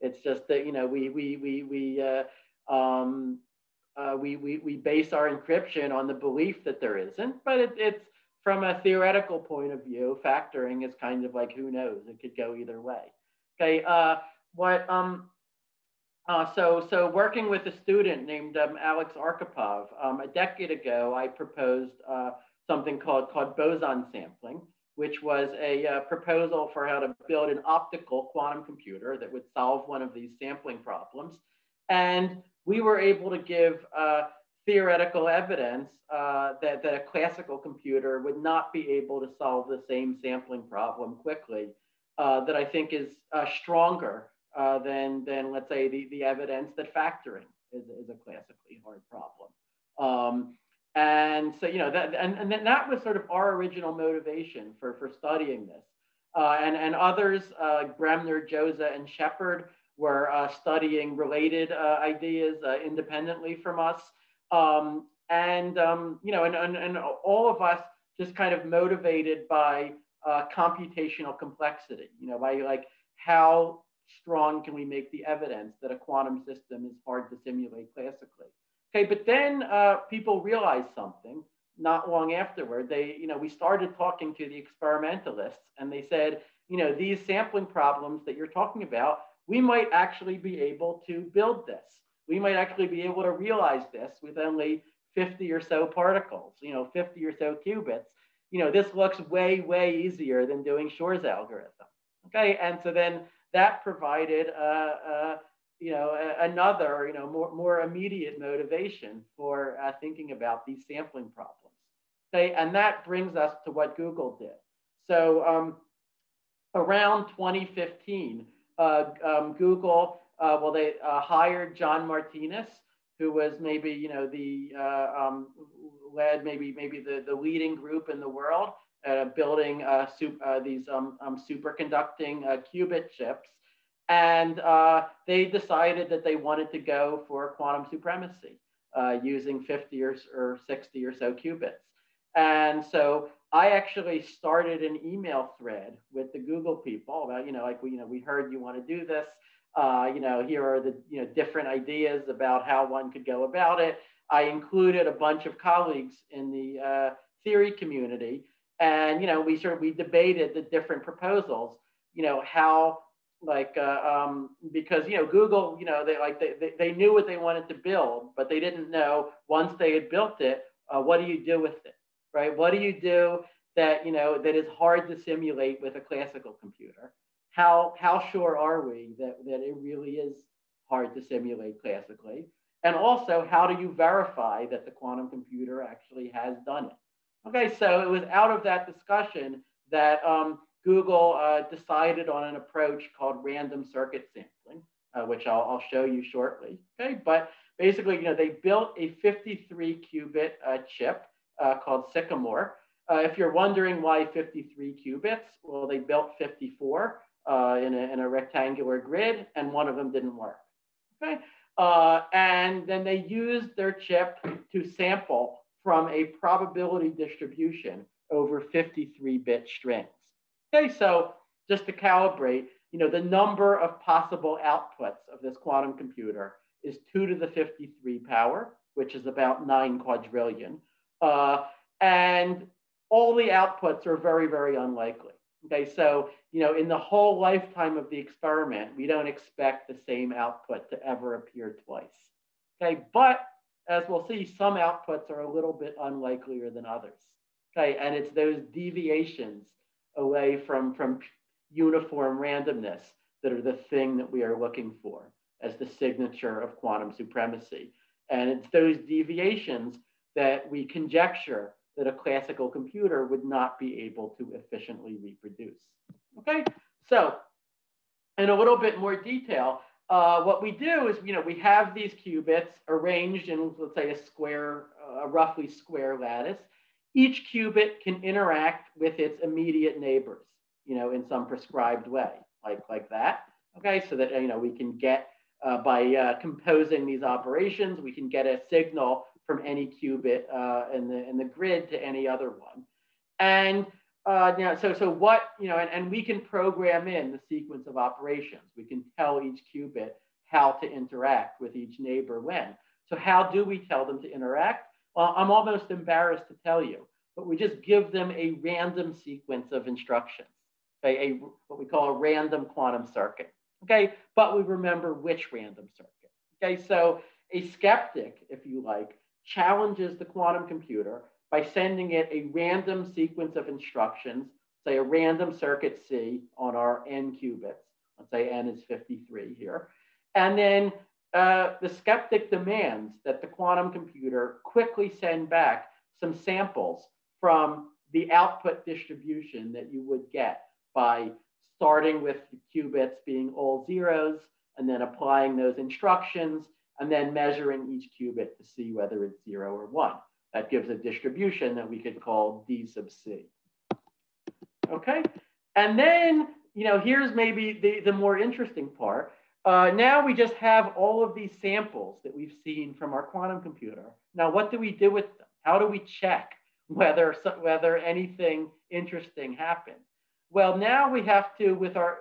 It's just that you know we we we we uh, um, uh, we, we we base our encryption on the belief that there isn't, but it, it's from a theoretical point of view, factoring is kind of like who knows? It could go either way. Okay, uh, what um, uh, so so working with a student named um, Alex Arkhipov, um, a decade ago, I proposed uh, something called called boson sampling, which was a uh, proposal for how to build an optical quantum computer that would solve one of these sampling problems. And we were able to give uh, theoretical evidence uh, that, that a classical computer would not be able to solve the same sampling problem quickly uh, that I think is uh, stronger uh, than, than, let's say, the, the evidence that factoring is, is a classically hard problem. Um, and so, you know, that, and, and that was sort of our original motivation for, for studying this. Uh, and, and others, uh, Bremner, Jozsa, and Shepherd were uh, studying related uh, ideas uh, independently from us. Um, and, um, you know, and, and, and all of us just kind of motivated by uh, computational complexity, you know, by like how strong can we make the evidence that a quantum system is hard to simulate classically. Okay, but then uh, people realized something not long afterward. They, you know, we started talking to the experimentalists and they said, you know, these sampling problems that you're talking about, we might actually be able to build this. We might actually be able to realize this with only 50 or so particles, you know, 50 or so qubits. You know, this looks way, way easier than doing Shor's algorithm. Okay, and so then that provided uh, uh, you know, another, you know, more, more immediate motivation for uh, thinking about these sampling problems. Okay, and that brings us to what Google did. So um, around 2015, uh, um, Google, uh, well, they uh, hired John Martinis, who was maybe, you know, the uh, um, led maybe maybe the, the leading group in the world building uh, super, uh, these um, um, superconducting qubit chips. And uh, they decided that they wanted to go for quantum supremacy using 50 or, or 60 or so qubits. And so I actually started an email thread with the Google people about, you know, like we, you know, we heard you want to do this. Uh, you know, here are the you know different ideas about how one could go about it. I included a bunch of colleagues in the uh, theory community, and you know, we sort of we debated the different proposals. You know, how like uh, um, because you know Google, you know, they like they, they, knew what they wanted to build, but they didn't know once they had built it, uh, what do you do with it, right? What do you do that you know that is hard to simulate with a classical computer? how, how sure are we that, that it really is hard to simulate classically? And also, how do you verify that the quantum computer actually has done it? Okay, so it was out of that discussion that um, Google uh, decided on an approach called random circuit sampling, uh, which I'll, I'll, show you shortly. Okay, but basically, you know, they built a 53 qubit uh, chip uh, called Sycamore. Uh, if you're wondering why 53 qubits, well, they built 54 uh, in, a, in a rectangular grid, and one of them didn't work. Okay, and then they used their chip to sample from a probability distribution over 53-bit strings. Okay, so just to calibrate, you know, the number of possible outputs of this quantum computer is 2 to the 53 power, which is about 9 quadrillion. Uh, and all the outputs are very, very unlikely. Okay, so, you know, in the whole lifetime of the experiment, we don't expect the same output to ever appear twice. Okay, but as we'll see, some outputs are a little bit unlikelier than others. Okay, and it's those deviations away from, from uniform randomness that are the thing that we are looking for as the signature of quantum supremacy. And it's those deviations that we conjecture that a classical computer would not be able to efficiently reproduce. Okay, so in a little bit more detail, uh, what we do is, you know, we have these qubits arranged in, let's say, a square, uh, a roughly square lattice. Each qubit can interact with its immediate neighbors, you know, in some prescribed way, like, like that. Okay, so that, you know, we can get, uh, by uh, composing these operations, we can get a signal from any qubit uh, in, the, in the grid to any other one. And uh, you know, so, so what, you know, and, and we can program in the sequence of operations. We can tell each qubit how to interact with each neighbor when. So how do we tell them to interact? Well, I'm almost embarrassed to tell you, but we just give them a random sequence of instructions, okay, a, what we call a random quantum circuit, okay? But we remember which random circuit, okay? So a skeptic, if you like, challenges the quantum computer by sending it a random sequence of instructions, say a random circuit C on our n qubits. Let's say n is 53 here. And then uh, the skeptic demands that the quantum computer quickly send back some samples from the output distribution that you would get by starting with the qubits being all zeros and then applying those instructions and then measuring each qubit to see whether it's zero or one. That gives a distribution that we could call D sub C. Okay, and then, you know, here's maybe the, the more interesting part. Uh, now we just have all of these samples that we've seen from our quantum computer. Now, what do we do with them? How do we check whether, whether anything interesting happened? Well, now we have to, with our,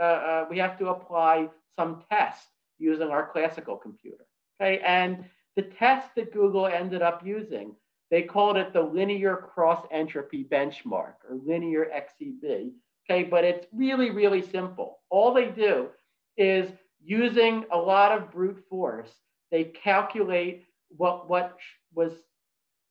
uh, uh, we have to apply some tests using our classical computer. Okay, and the test that Google ended up using, they called it the linear cross entropy benchmark or linear XEB. Okay, but it's really, really simple. All they do is using a lot of brute force, they calculate what, what was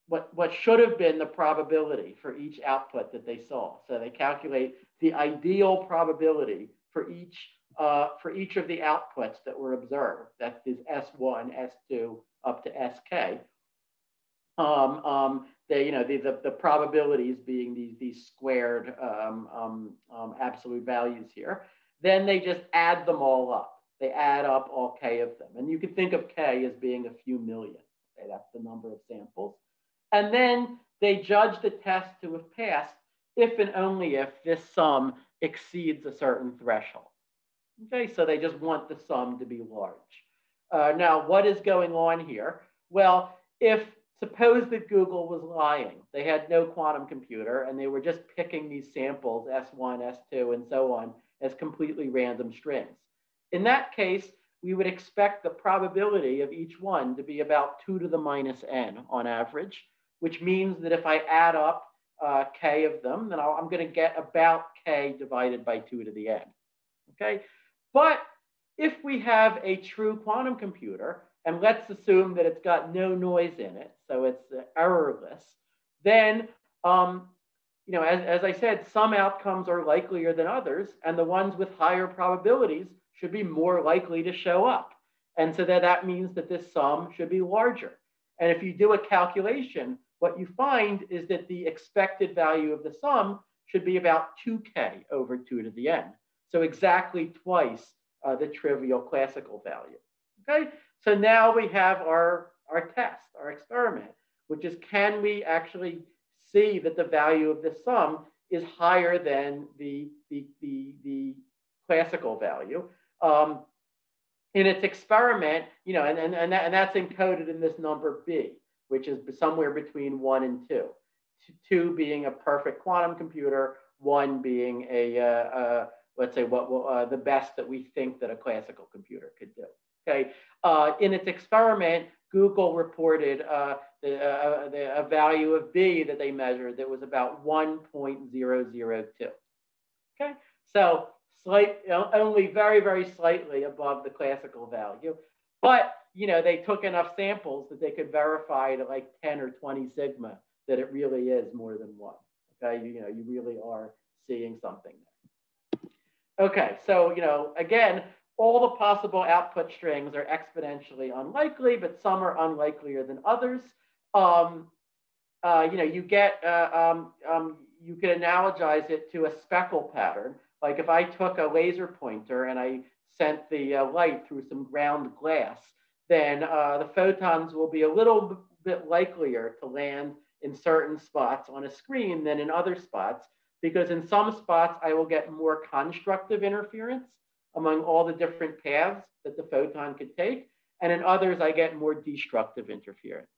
what, what should have been the probability for each output that they saw. So they calculate the ideal probability for each uh, for each of the outputs that were observed. That is S1, S2, up to SK. Um, um, the, you know, the, the, the, probabilities being these, these squared um, um, um, absolute values here. Then they just add them all up. They add up all K of them. And you can think of K as being a few million. Okay, that's the number of samples. And then they judge the test to have passed if and only if this sum exceeds a certain threshold. Okay, so they just want the sum to be large. Uh, now, what is going on here? Well, if suppose that Google was lying, they had no quantum computer and they were just picking these samples, S1, S2, and so on, as completely random strings. In that case, we would expect the probability of each one to be about 2 to the minus n on average, which means that if I add up uh, k of them, then i am going to get about k divided by 2 to the n. Okay, but if we have a true quantum computer, and let's assume that it's got no noise in it, so it's uh, errorless, then, um, you know, as, as I said, some outcomes are likelier than others, and the ones with higher probabilities should be more likely to show up. And so that, that means that this sum should be larger. And if you do a calculation, what you find is that the expected value of the sum should be about 2k over 2 to the n. So exactly twice uh, the trivial classical value. Okay, so now we have our, our test, our experiment, which is can we actually see that the value of the sum is higher than the, the, the, the classical value. Um, in its experiment, you know, and, and, and, that, and that's encoded in this number B, which is somewhere between one and two. Two being a perfect quantum computer, one being a, uh, uh, let's say, what uh, the best that we think that a classical computer could do. Okay. Uh, in its experiment, Google reported uh, the, uh, the, a value of B that they measured that was about 1.002. Okay. So slight, only very, very slightly above the classical value. But, you know, they took enough samples that they could verify to like 10 or 20 sigma that it really is more than one. Okay, you, you know, you really are seeing something there. Okay, so, you know, again, all the possible output strings are exponentially unlikely, but some are unlikelier than others. Um, uh, you know, you get, uh, um, um, you can analogize it to a speckle pattern. Like if I took a laser pointer and I sent the uh, light through some ground glass, then uh, the photons will be a little bit likelier to land in certain spots on a screen than in other spots, because in some spots I will get more constructive interference among all the different paths that the photon could take. And in others, I get more destructive interference,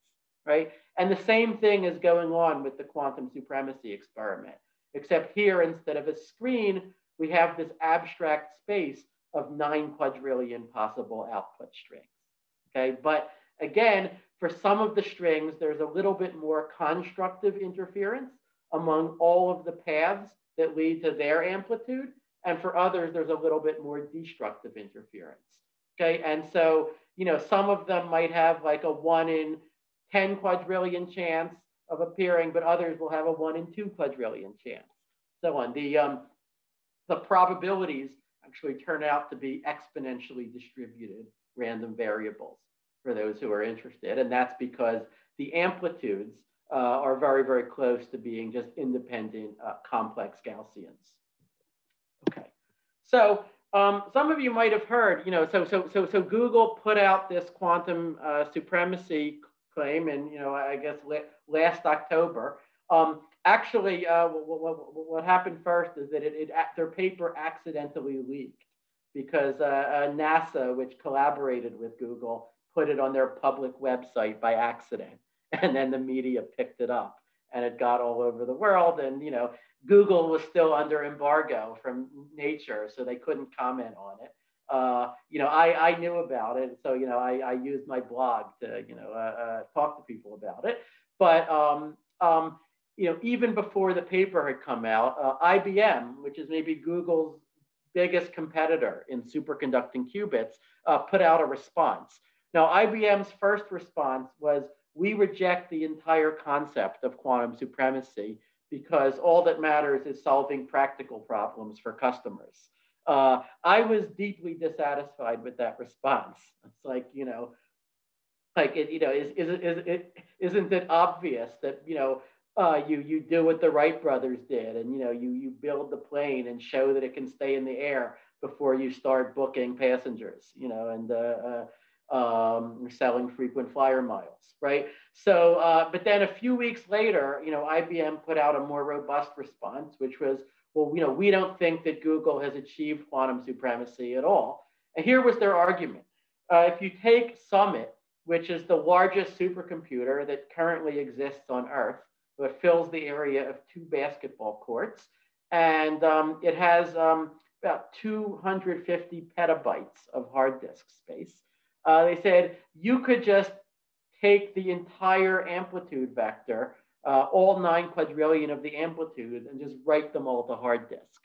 right? And the same thing is going on with the quantum supremacy experiment, except here, instead of a screen, we have this abstract space of nine quadrillion possible output strings. Okay, but again, for some of the strings, there's a little bit more constructive interference among all of the paths that lead to their amplitude. And for others, there's a little bit more destructive interference. Okay, and so, you know, some of them might have like a one in 10 quadrillion chance of appearing, but others will have a one in two quadrillion chance. So on. The, um, the probabilities actually turn out to be exponentially distributed random variables for those who are interested. And that's because the amplitudes uh, are very, very close to being just independent uh, complex Gaussians. Okay, so um, some of you might have heard, you know, so so so so Google put out this quantum uh, supremacy claim, and you know, I guess last October. Um, actually, uh, what, what, what, happened first is that it, it, their paper accidentally leaked because uh, uh NASA, which collaborated with Google, put it on their public website by accident, and then the media picked it up, and it got all over the world. And you know, Google was still under embargo from Nature, so they couldn't comment on it. Uh, you know, I, I knew about it, so you know, I, I used my blog to you know uh, uh, talk to people about it. But um, um, you know, even before the paper had come out, uh, IBM, which is maybe Google's biggest competitor in superconducting qubits, uh, put out a response. Now, IBM's first response was, we reject the entire concept of quantum supremacy because all that matters is solving practical problems for customers. Uh, I was deeply dissatisfied with that response. It's like, you know, like it, you know, is, is, is, it, isn't it obvious that, you know, uh, you you do what the Wright brothers did, and you know you you build the plane and show that it can stay in the air before you start booking passengers. You know, and uh, uh, um, selling frequent flyer miles, right? So, uh, but then a few weeks later, you know, IBM put out a more robust response, which was, well, you know, we don't think that Google has achieved quantum supremacy at all. And here was their argument. Uh, if you take Summit, which is the largest supercomputer that currently exists on Earth, it fills the area of two basketball courts, and um, it has um, about 250 petabytes of hard disk space. Uh, they said you could just take the entire amplitude vector, uh, all nine quadrillion of the amplitude, and just write them all to hard disk.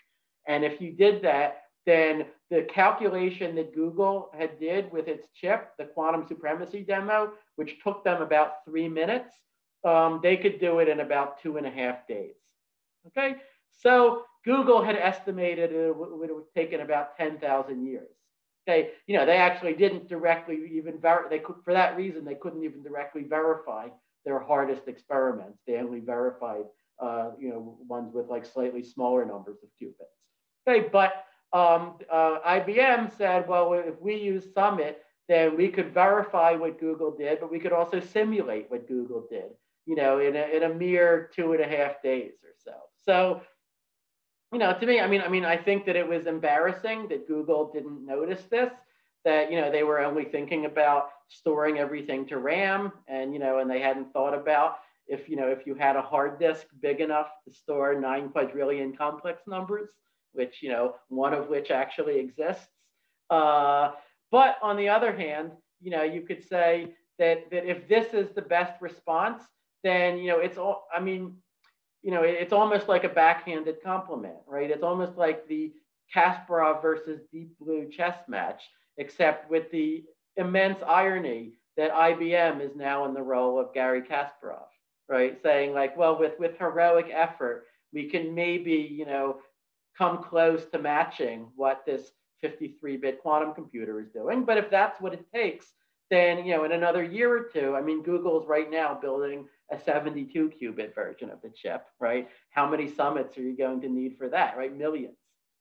And if you did that, then the calculation that Google had did with its chip, the quantum supremacy demo, which took them about three minutes, um, they could do it in about two and a half days. Okay, so Google had estimated it would have taken about 10,000 years. Okay, you know, they actually didn't directly even verify, they could, for that reason, they couldn't even directly verify their hardest experiments. They only verified, uh, you know, ones with like slightly smaller numbers of qubits. Okay, but um, uh, IBM said, well, if we use Summit, then we could verify what Google did, but we could also simulate what Google did, you know, in a, in a mere two and a half days or so. So you know, to me, I mean, I mean, I think that it was embarrassing that Google didn't notice this. That you know they were only thinking about storing everything to RAM, and you know, and they hadn't thought about if you know if you had a hard disk big enough to store nine quadrillion complex numbers, which you know one of which actually exists. Uh, but on the other hand, you know, you could say that that if this is the best response, then you know it's all. I mean, you know, it's almost like a backhanded compliment, right? It's almost like the Kasparov versus Deep Blue chess match, except with the immense irony that IBM is now in the role of Gary Kasparov, right? Saying like, well, with with heroic effort, we can maybe, you know, come close to matching what this 53-bit quantum computer is doing. But if that's what it takes, then you know, in another year or two, I mean, Google's right now building a 72 qubit version of the chip, right? How many summits are you going to need for that, right? Millions,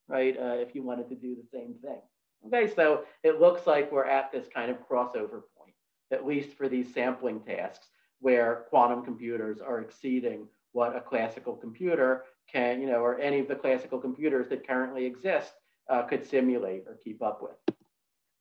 right? Uh, if you wanted to do the same thing. Okay, so it looks like we're at this kind of crossover point, at least for these sampling tasks, where quantum computers are exceeding what a classical computer can, you know, or any of the classical computers that currently exist uh, could simulate or keep up with.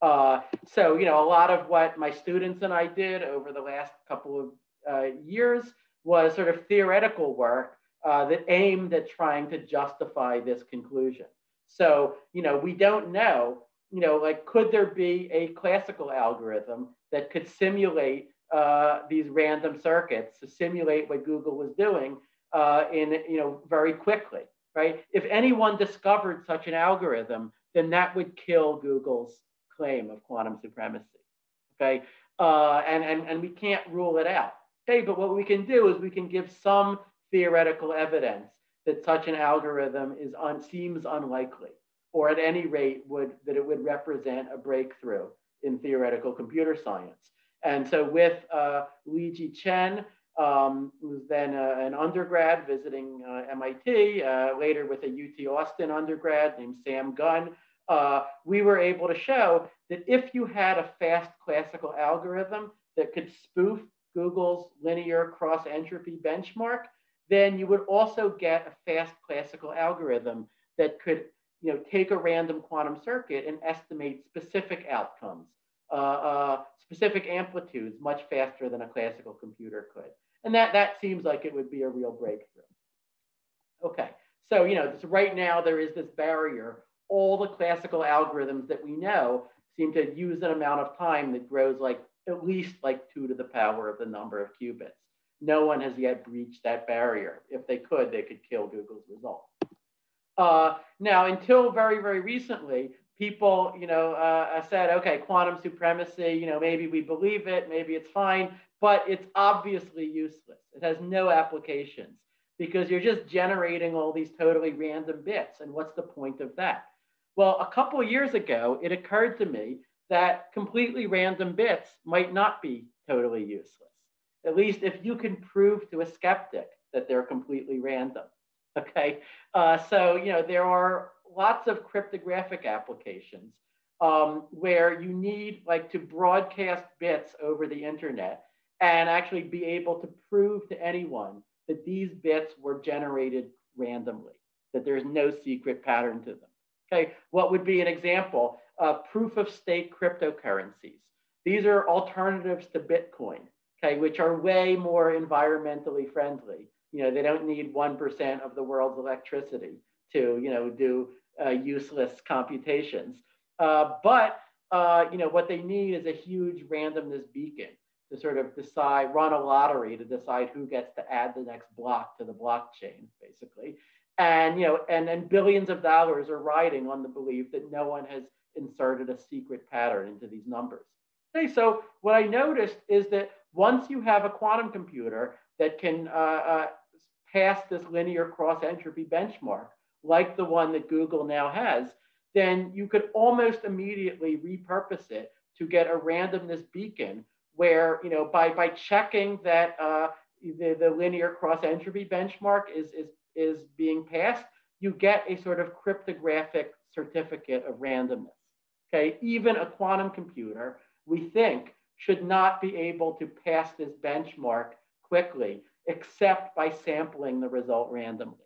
Uh, so, you know, a lot of what my students and I did over the last couple of uh, years was sort of theoretical work uh, that aimed at trying to justify this conclusion. So, you know, we don't know, you know, like, could there be a classical algorithm that could simulate uh, these random circuits to simulate what Google was doing uh, in, you know, very quickly, right? If anyone discovered such an algorithm, then that would kill Google's claim of quantum supremacy, okay? Uh, and, and, and we can't rule it out. Okay, but what we can do is we can give some theoretical evidence that such an algorithm is un, seems unlikely, or at any rate would that it would represent a breakthrough in theoretical computer science. And so with uh, Lijie Chen, um, who's then uh, an undergrad visiting uh, MIT, uh, later with a UT Austin undergrad named Sam Gunn, uh, we were able to show that if you had a fast classical algorithm that could spoof Google's linear cross entropy benchmark, then you would also get a fast classical algorithm that could you know, take a random quantum circuit and estimate specific outcomes, uh, uh, specific amplitudes much faster than a classical computer could. And that, that seems like it would be a real breakthrough. Okay, so you know, right now there is this barrier. All the classical algorithms that we know seem to use an amount of time that grows like at least like two to the power of the number of qubits. No one has yet breached that barrier. If they could, they could kill Google's result. Uh, now, until very, very recently, people, you know, uh, said, okay, quantum supremacy, you know, maybe we believe it, maybe it's fine, but it's obviously useless. It has no applications because you're just generating all these totally random bits. And what's the point of that? Well, a couple years ago, it occurred to me that completely random bits might not be totally useless. At least if you can prove to a skeptic that they're completely random. Okay, uh, so you know there are lots of cryptographic applications um, where you need like to broadcast bits over the internet and actually be able to prove to anyone that these bits were generated randomly, that there's no secret pattern to them. Okay, what would be an example? Uh, proof of stake cryptocurrencies. These are alternatives to Bitcoin, okay, which are way more environmentally friendly. You know, they don't need 1% of the world's electricity to, you know, do uh, useless computations. Uh, but, uh, you know, what they need is a huge randomness beacon to sort of decide, run a lottery to decide who gets to add the next block to the blockchain, basically. And, you know, and then billions of dollars are riding on the belief that no one has inserted a secret pattern into these numbers. Okay, so what I noticed is that once you have a quantum computer that can uh, uh, pass this linear cross entropy benchmark, like the one that Google now has, then you could almost immediately repurpose it to get a randomness beacon where, you know, by, by checking that uh, the, the linear cross entropy benchmark is, is, is being passed, you get a sort of cryptographic certificate of randomness. Okay, even a quantum computer, we think, should not be able to pass this benchmark quickly, except by sampling the result randomly.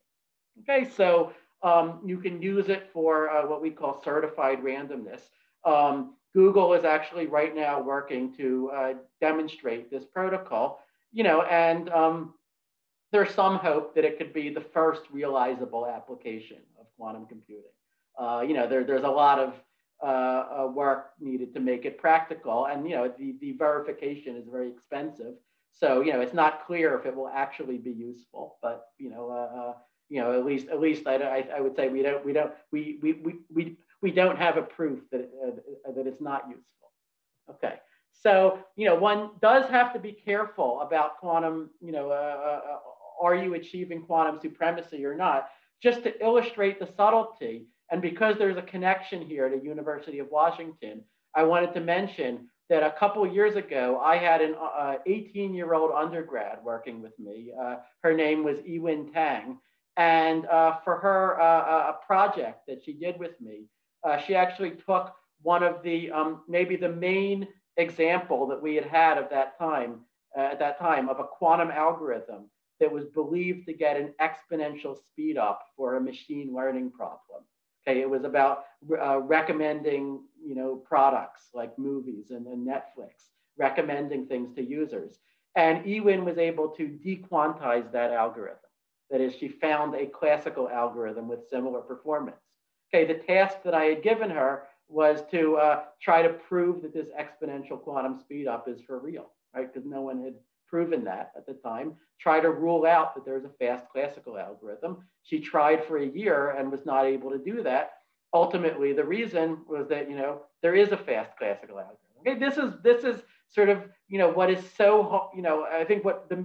Okay, so um, you can use it for uh, what we call certified randomness. Um, Google is actually right now working to uh, demonstrate this protocol, you know, and um, there's some hope that it could be the first realizable application of quantum computing. Uh, you know, there, there's a lot of uh, uh, work needed to make it practical, and you know, the, the verification is very expensive. So you know, it's not clear if it will actually be useful, but you know, uh, uh, you know, at least at least I, I, I, would say we don't we don't we we we we, we don't have a proof that uh, that it's not useful. Okay, so you know, one does have to be careful about quantum. You know, are you achieving quantum supremacy or not? Just to illustrate the subtlety, and because there's a connection here to University of Washington, I wanted to mention that a couple years ago, I had an 18-year-old undergrad working with me. her name was Ewin Tang and uh, for her uh, a project that she did with me, uh, she actually took one of the um, maybe the main example that we had had of that time uh, at that time of a quantum algorithm that was believed to get an exponential speed up for a machine learning problem. Okay, it was about uh, recommending you know products like movies and, and Netflix, recommending things to users. And Ewin was able to dequantize that algorithm. That is, she found a classical algorithm with similar performance. Okay, the task that I had given her was to uh, try to prove that this exponential quantum speedup is for real, right? Because no one had proven that at the time. Try to rule out that there's a fast classical algorithm. She tried for a year and was not able to do that. Ultimately, the reason was that you know there is a fast classical algorithm. Okay, this is this is sort of you know what is so you know I think what the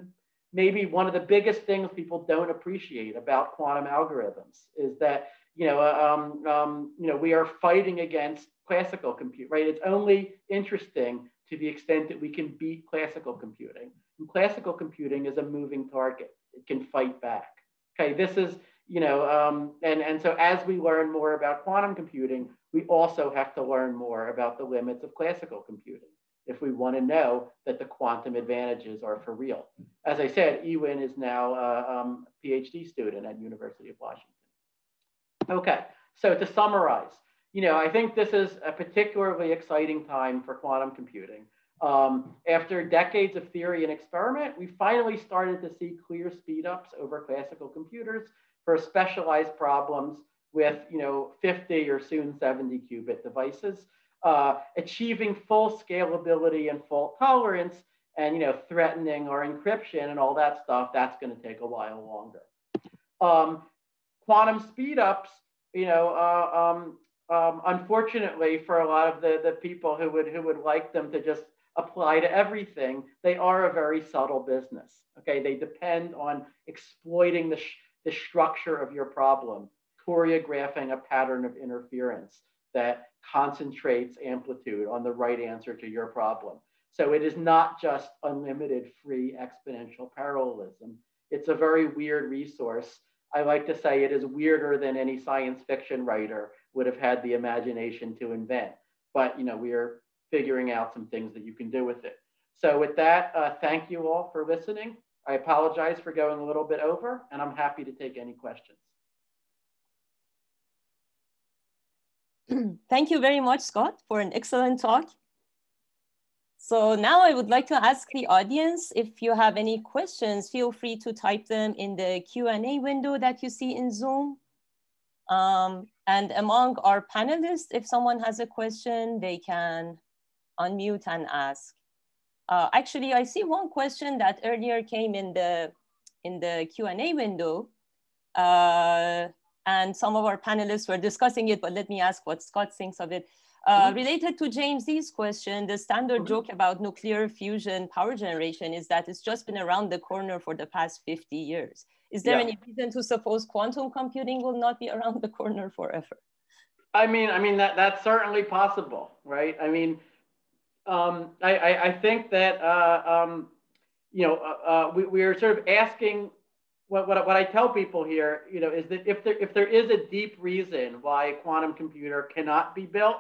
maybe one of the biggest things people don't appreciate about quantum algorithms is that you know um, um, you know we are fighting against classical compute right it's only interesting to the extent that we can beat classical computing and classical computing is a moving target it can fight back okay this is you know um, and and so as we learn more about quantum computing we also have to learn more about the limits of classical computing if we want to know that the quantum advantages are for real. As I said, Ewin is now a um, PhD student at University of Washington. Okay, so to summarize, you know, I think this is a particularly exciting time for quantum computing. Um, after decades of theory and experiment, we finally started to see clear speedups over classical computers for specialized problems with, you know, 50 or soon 70 qubit devices uh, achieving full scalability and fault tolerance and you know threatening our encryption and all that stuff. That's going to take a while longer. Um, quantum speedups you know uh, um, um, unfortunately for a lot of the, the people who would who would like them to just apply to everything they are a very subtle business okay they depend on exploiting the, the structure of your problem choreographing a pattern of interference that concentrates amplitude on the right answer to your problem. So it is not just unlimited free exponential parallelism. It's a very weird resource. I like to say it is weirder than any science fiction writer would have had the imagination to invent. but you know, we are figuring out some things that you can do with it. So with that, uh, thank you all for listening. I apologize for going a little bit over, and I'm happy to take any questions. Thank you very much, Scott, for an excellent talk. So now I would like to ask the audience, if you have any questions, feel free to type them in the Q&A window that you see in Zoom. Um, and among our panelists, if someone has a question, they can unmute and ask. Uh, actually, I see one question that earlier came in the, in the Q&A window. Uh, and some of our panelists were discussing it, but let me ask what Scott thinks of it. Uh, mm-hmm. related to James Z's question, the standard mm-hmm. joke about nuclear fusion power generation is that it's just been around the corner for the past 50 years. Is there yeah. any reason to suppose quantum computing will not be around the corner forever? I mean, I mean that that's certainly possible, right? I mean, um, I, I, I think that uh, um, you know uh, uh we, we are sort of asking what, what, what I tell people here, you know, is that if there if there is a deep reason why a quantum computer cannot be built,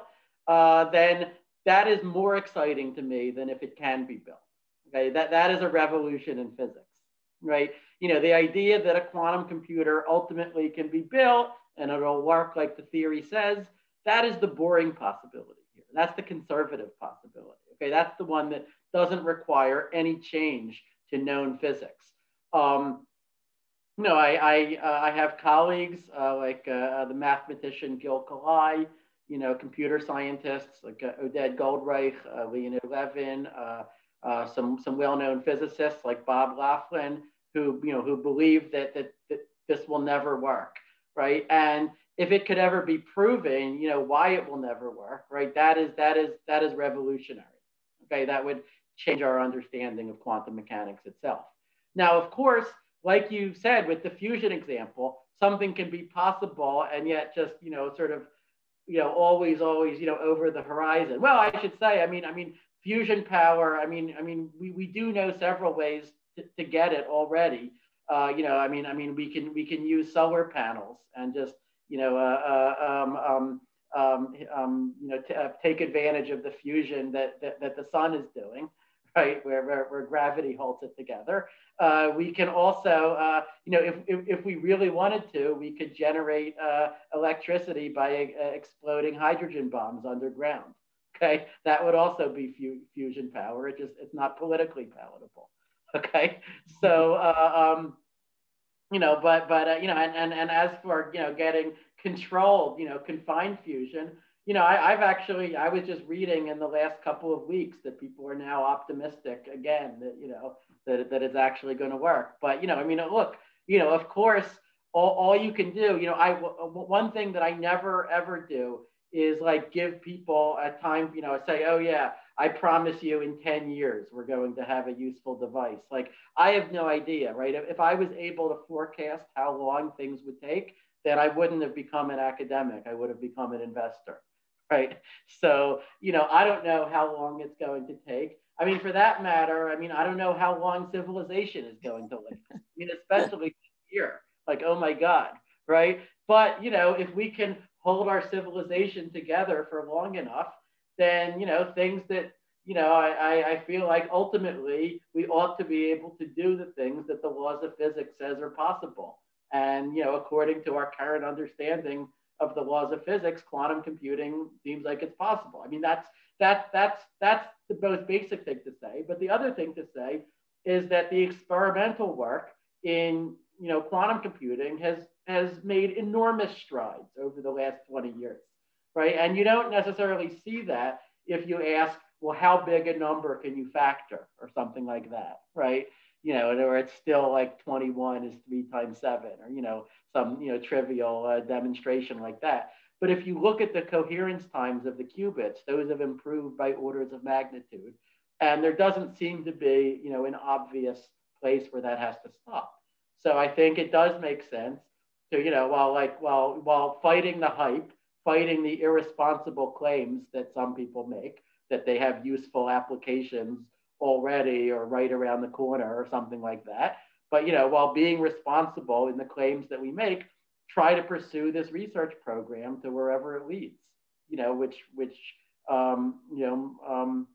uh, then that is more exciting to me than if it can be built. Okay, that that is a revolution in physics, right? You know, the idea that a quantum computer ultimately can be built and it'll work like the theory says, that is the boring possibility. That's the conservative possibility. Okay, that's the one that doesn't require any change to known physics. Um, no, I I, uh, I have colleagues uh, like uh, uh the mathematician Gil Kalai, you know, computer scientists like uh, Oded Goldreich, uh, Leonid Levin, some some well-known physicists like Bob Laughlin, who you know who believe that, that that this will never work, right? And if it could ever be proven, you know, why it will never work, right? That is that is that is revolutionary. Okay, that would change our understanding of quantum mechanics itself. Now, of course like you said with the fusion example, something can be possible and yet just, you know, sort of, you know, always, always, you know, over the horizon. Well, I should say, I mean, I mean, fusion power, I mean, I mean, we, we do know several ways to, to get it already. Uh, you know, I mean, I mean, we can we can use solar panels and just, you know, uh, uh, um, um, um, um, you know, uh, take advantage of the fusion that, that, that the sun is doing right, where, where, where gravity holds it together. Uh, we can also, uh, you know, if, if, if, we really wanted to, we could generate uh, electricity by exploding hydrogen bombs underground. Okay, that would also be fu fusion power. It just it's not politically palatable. Okay, so um, you know, but but uh, you know, and, and and as for you know getting controlled, you know, confined fusion, you know, I, have actually, I was just reading in the last couple of weeks that people are now optimistic again that, you know, that, that it's actually going to work. But, you know, I mean, look, you know, of course, all, all you can do, you know, I, one thing that I never ever do is like give people a time, you know, say, oh yeah, I promise you in 10 years, we're going to have a useful device. Like I have no idea, right? If I was able to forecast how long things would take, then I wouldn't have become an academic. I would have become an investor right? So, you know, I don't know how long it's going to take. I mean, for that matter, I mean, I don't know how long civilization is going to live. I mean, especially here, like, oh my God, right? But, you know, if we can hold our civilization together for long enough, then, you know, things that, you know, I, I feel like ultimately we ought to be able to do the things that the laws of physics says are possible. And, you know, according to our current understanding of the laws of physics, quantum computing seems like it's possible. I mean, that's that's that's that's the most basic thing to say. But the other thing to say is that the experimental work in you know quantum computing has has made enormous strides over the last 20 years, right? And you don't necessarily see that if you ask, well, how big a number can you factor or something like that, right? You know, or it's still like 21 is three times seven, or you know, some you know trivial uh, demonstration like that. But if you look at the coherence times of the qubits, those have improved by orders of magnitude. And there doesn't seem to be, you know, an obvious place where that has to stop. So I think it does make sense to, you know, while like while while fighting the hype, fighting the irresponsible claims that some people make that they have useful applications already or right around the corner or something like that. But you know, while being responsible in the claims that we make, try to pursue this research program to wherever it leads. You know, which which um, you know, um,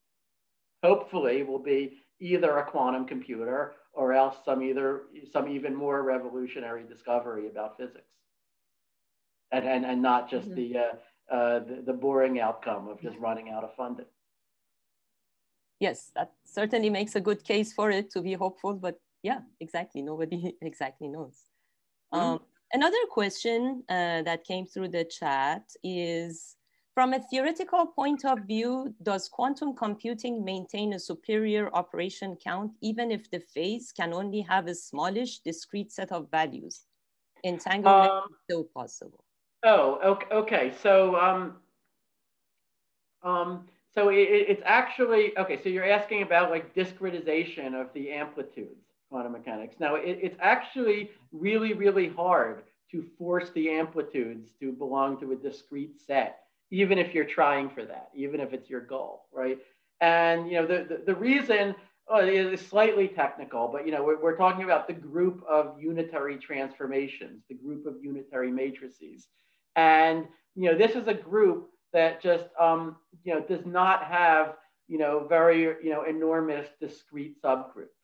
hopefully will be either a quantum computer or else some either some even more revolutionary discovery about physics and and, and not just mm-hmm. the, uh, uh, the the boring outcome of just running out of funding yes that certainly makes a good case for it to be hopeful but yeah exactly nobody exactly knows mm-hmm. um, another question uh, that came through the chat is from a theoretical point of view, does quantum computing maintain a superior operation count even if the phase can only have a smallish discrete set of values? Entanglement um, is still possible. Oh, okay. So, um, um, so it, it's actually, okay, so you're asking about like discretization of the amplitudes, quantum mechanics. Now, it, it's actually really, really hard to force the amplitudes to belong to a discrete set even if you're trying for that, even if it's your goal, right? And you know, the, the, the reason oh, is slightly technical, but you know, we're, we're talking about the group of unitary transformations, the group of unitary matrices. And you know, this is a group that just um, you know does not have you know very you know enormous discrete subgroups,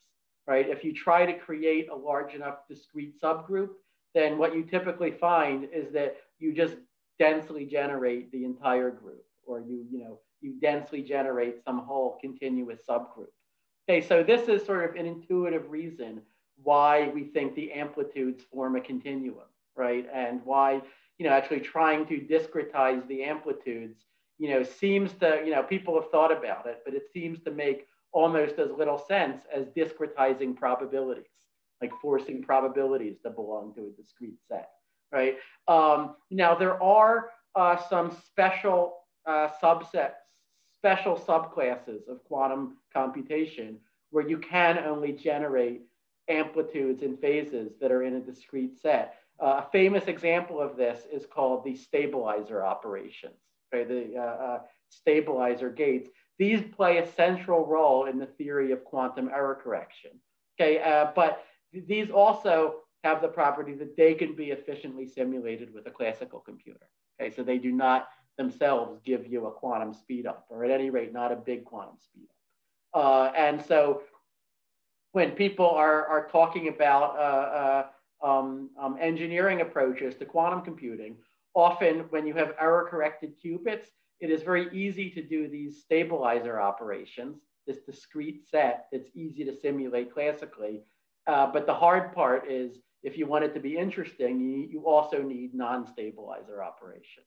right? If you try to create a large enough discrete subgroup, then what you typically find is that you just densely generate the entire group or you, you know, you densely generate some whole continuous subgroup. Okay, so this is sort of an intuitive reason why we think the amplitudes form a continuum, right? And why, you know, actually trying to discretize the amplitudes, you know, seems to, you know, people have thought about it, but it seems to make almost as little sense as discretizing probabilities, like forcing probabilities to belong to a discrete set right? Um, now there are uh, some special uh, subsets, special subclasses of quantum computation where you can only generate amplitudes and phases that are in a discrete set. A famous example of this is called the stabilizer operations, okay? the uh, uh, stabilizer gates. These play a central role in the theory of quantum error correction. Okay, uh, but these also have the property that they can be efficiently simulated with a classical computer. Okay, so they do not themselves give you a quantum speed up, or at any rate, not a big quantum speed up. Uh, and so when people are, are talking about uh, uh, um, um, engineering approaches to quantum computing, often when you have error corrected qubits, it is very easy to do these stabilizer operations, this discrete set that's easy to simulate classically. Uh, but the hard part is if you want it to be interesting, you, you also need non-stabilizer operations,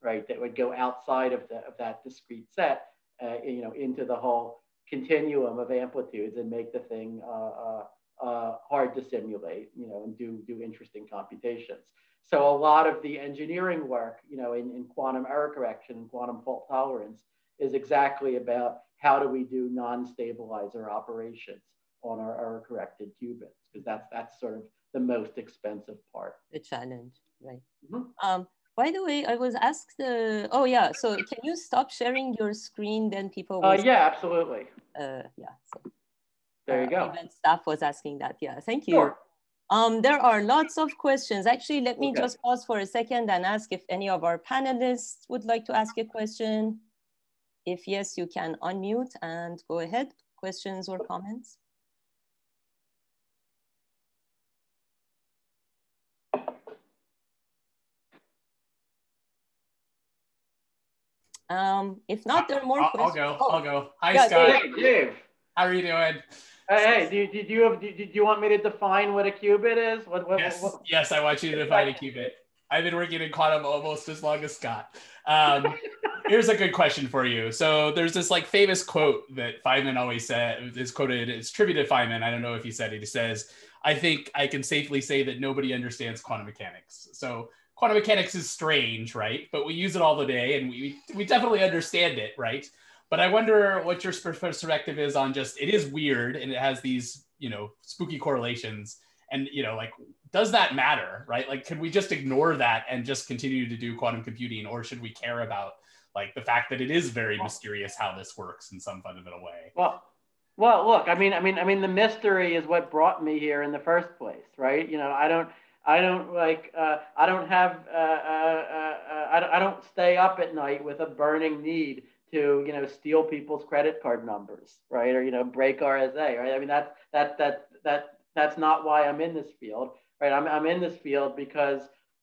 right? That would go outside of, the, of that discrete set, uh, you know, into the whole continuum of amplitudes and make the thing uh, uh, uh, hard to simulate, you know, and do, do interesting computations. So a lot of the engineering work, you know, in, in quantum error correction and quantum fault tolerance is exactly about how do we do non-stabilizer operations on our error corrected qubits, because that's, that's sort of the most expensive part. The challenge, right? Mm-hmm. Um, by the way, I was asked the, oh yeah, so can you stop sharing your screen? Then people uh, Yeah, absolutely. Uh, yeah. So, there you uh, go. Event staff was asking that. Yeah, thank you. Sure. Um, there are lots of questions. Actually, let me okay. just pause for a second and ask if any of our panelists would like to ask a question. If yes, you can unmute and go ahead. Questions or comments? Um, if not, there are more I'll, questions. I'll go. Oh. I'll go. Hi, yeah, Scott. Hey, Dave. How are you doing? Hey, do, do, do you have, do, do you want me to define what a qubit is? What, what, yes, what? yes, I want you to define a qubit. I've been working in quantum almost as long as Scott. Um, here's a good question for you. So there's this like famous quote that Feynman always said is quoted. It's tribute to Feynman. I don't know if he said it. He says, "I think I can safely say that nobody understands quantum mechanics." So quantum mechanics is strange, right? But we use it all the day and we, we definitely understand it, right? But I wonder what your perspective is on just it is weird and it has these, you know, spooky correlations. And, you know, like, does that matter, right? Like, can we just ignore that and just continue to do quantum computing? Or should we care about like the fact that it is very mysterious how this works in some fundamental way? Well, well, look, I mean, I mean, I mean, the mystery is what brought me here in the first place, right? You know, I don't, I don't like. Uh, I don't have. Uh, uh, uh, uh, I, don't, I don't stay up at night with a burning need to you know steal people's credit card numbers, right? Or you know break RSA, right? I mean that's that that that that's not why I'm in this field, right? I'm I'm in this field because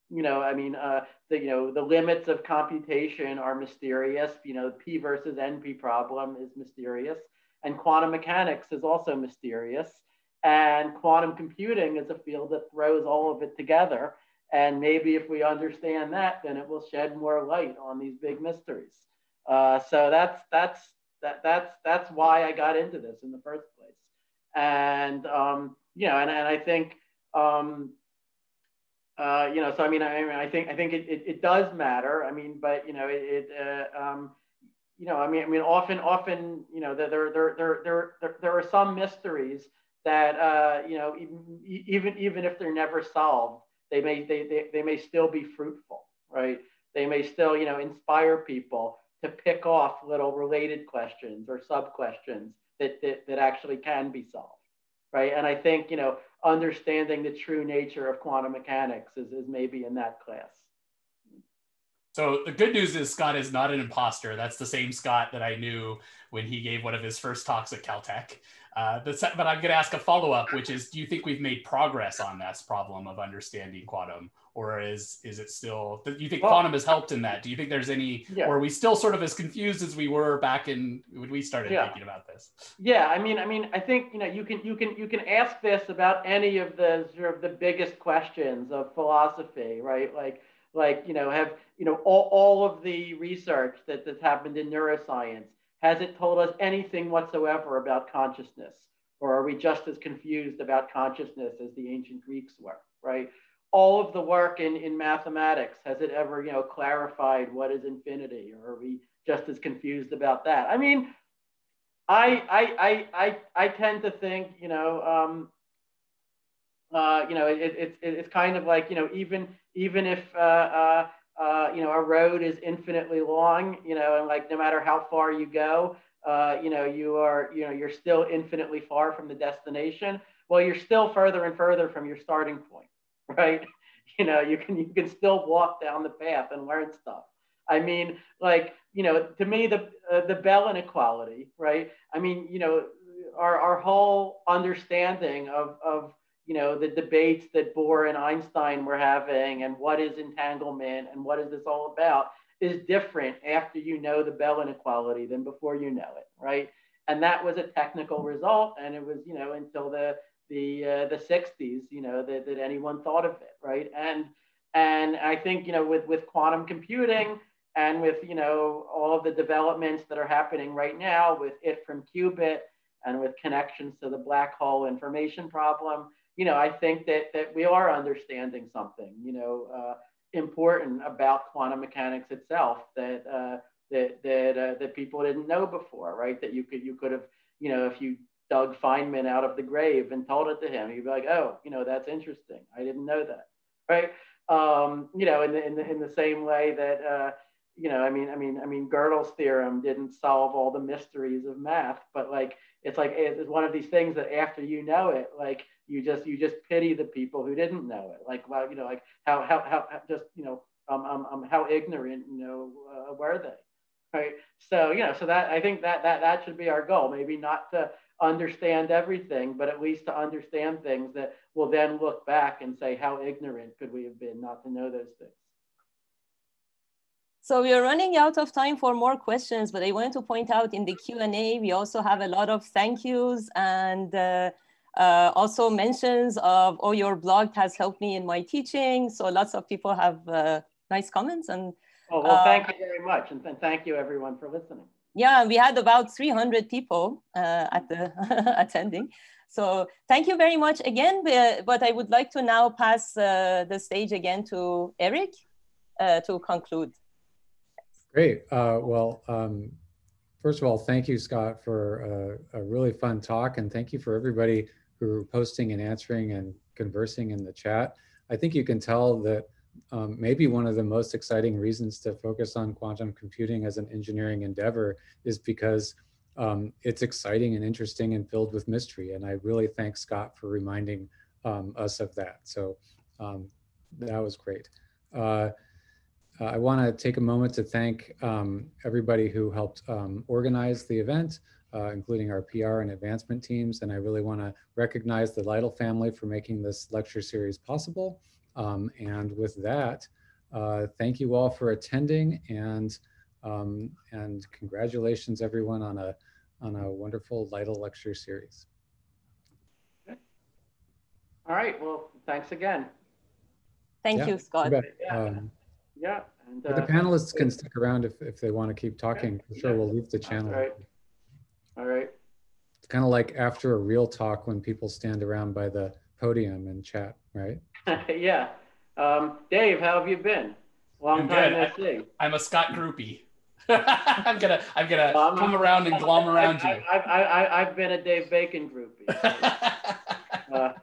you know I mean uh, the you know the limits of computation are mysterious. You know P versus NP problem is mysterious, and quantum mechanics is also mysterious. And quantum computing is a field that throws all of it together. And maybe if we understand that, then it will shed more light on these big mysteries. Uh, so that's that's that that's that's why I got into this in the first place. And um, you know, and, and I think um, uh, you know, so I mean, I, I think I think it, it, it, does matter. I mean, but you know, it, it uh, um, you know, I mean, I mean, often, often, you know, there, there, there, there, there, there are some mysteries that, uh, you know, even, even, even if they're never solved, they may, they, they, they may still be fruitful, right? They may still, you know, inspire people to pick off little related questions or sub questions that, that, that actually can be solved, right? And I think, you know, understanding the true nature of quantum mechanics is, is maybe in that class. So the good news is Scott is not an imposter. That's the same Scott that I knew when he gave one of his first talks at Caltech. Uh, but, but I'm going to ask a follow up, which is, do you think we've made progress on this problem of understanding quantum, or is is it still? Do you think well, quantum has helped in that? Do you think there's any, yeah. or are we still sort of as confused as we were back in when we started yeah. thinking about this? Yeah, I mean, I mean, I think you know you can you can you can ask this about any of the sort of the biggest questions of philosophy, right? Like like you know have you know all, all of the research that that's happened in neuroscience has it told us anything whatsoever about consciousness or are we just as confused about consciousness as the ancient greeks were right all of the work in, in mathematics? Has it ever you know clarified what is infinity or are we just as confused about that? I mean i i i i, I tend to think you know um, uh, you know, it, it, it, it's kind of like, you know, even even if uh, uh, uh, you know a road is infinitely long, you know, and like no matter how far you go, uh, you know, you are you know you're still infinitely far from the destination. Well, you're still further and further from your starting point, right? You know, you can you can still walk down the path and learn stuff. I mean, like you know, to me the uh, the Bell inequality, right? I mean, you know, our our whole understanding of of you know, the debates that Bohr and Einstein were having and what is entanglement and what is this all about is different after you know the Bell inequality than before you know it, right? And that was a technical result, and it was, you know, until the the uh, the 60s, you know, that, that anyone thought of it, right? And and I think, you know, with with quantum computing and with, you know, all of the developments that are happening right now with it from qubit and with connections to the black hole information problem, you know, I think that that we are understanding something, you know, uh, important about quantum mechanics itself that uh, that that uh, that people didn't know before, right? That you could you could have, you know, if you dug Feynman out of the grave and told it to him, he'd be like, oh, you know, that's interesting. I didn't know that, right? Um, you know, in the, in the in the same way that uh, you know, I mean, I mean, I mean, Gödel's theorem didn't solve all the mysteries of math, but like, it's like it's one of these things that after you know it, like you just you just pity the people who didn't know it. Like, well, you know, like how how how just you know, um, um, um how ignorant you know uh, were they, right? So you know, so that I think that that that should be our goal. Maybe not to understand everything, but at least to understand things that will then look back and say, how ignorant could we have been not to know those things. So we are running out of time for more questions, but I wanted to point out in the Q&A, we also have a lot of thank yous and uh, uh, also mentions of, oh, your blog has helped me in my teaching. So lots of people have uh, nice comments. and. Oh, well, thank uh, you very much. And thank you everyone for listening. Yeah, we had about 300 people uh, at the attending. So thank you very much again. But I would like to now pass uh, the stage again to Eric to conclude. Great. Uh, well, um, first of all, thank you, Scott, for a, a, really fun talk. And thank you for everybody who are posting and answering and conversing in the chat. I think you can tell that um, maybe one of the most exciting reasons to focus on quantum computing as an engineering endeavor is because um, it's exciting and interesting and filled with mystery. And I really thank Scott for reminding um, us of that. So um, that was great. Uh, I want to take a moment to thank um, everybody who helped um, organize the event, uh, including our PR and advancement teams. And I really want to recognize the Lytle family for making this lecture series possible. Um, and with that, uh, thank you all for attending and um, and congratulations everyone on a on a wonderful Lytle lecture series. All right. Well, thanks again. Thank Yeah, you, Scott. bet. Yeah. Um, Yeah. And, but the uh, panelists can stick around if, if they want to keep talking. For sure, Yeah. we'll leave the channel. right. All right. It's kind of like after a real talk when people stand around by the podium and chat, right? yeah. Um, Dave, how have you been? Long I'm time good. no see. I'm a Scott groupie. I'm gonna I'm gonna Um, come around and glom around I, you. I, I, I, I've been a Dave Bacon groupie. uh,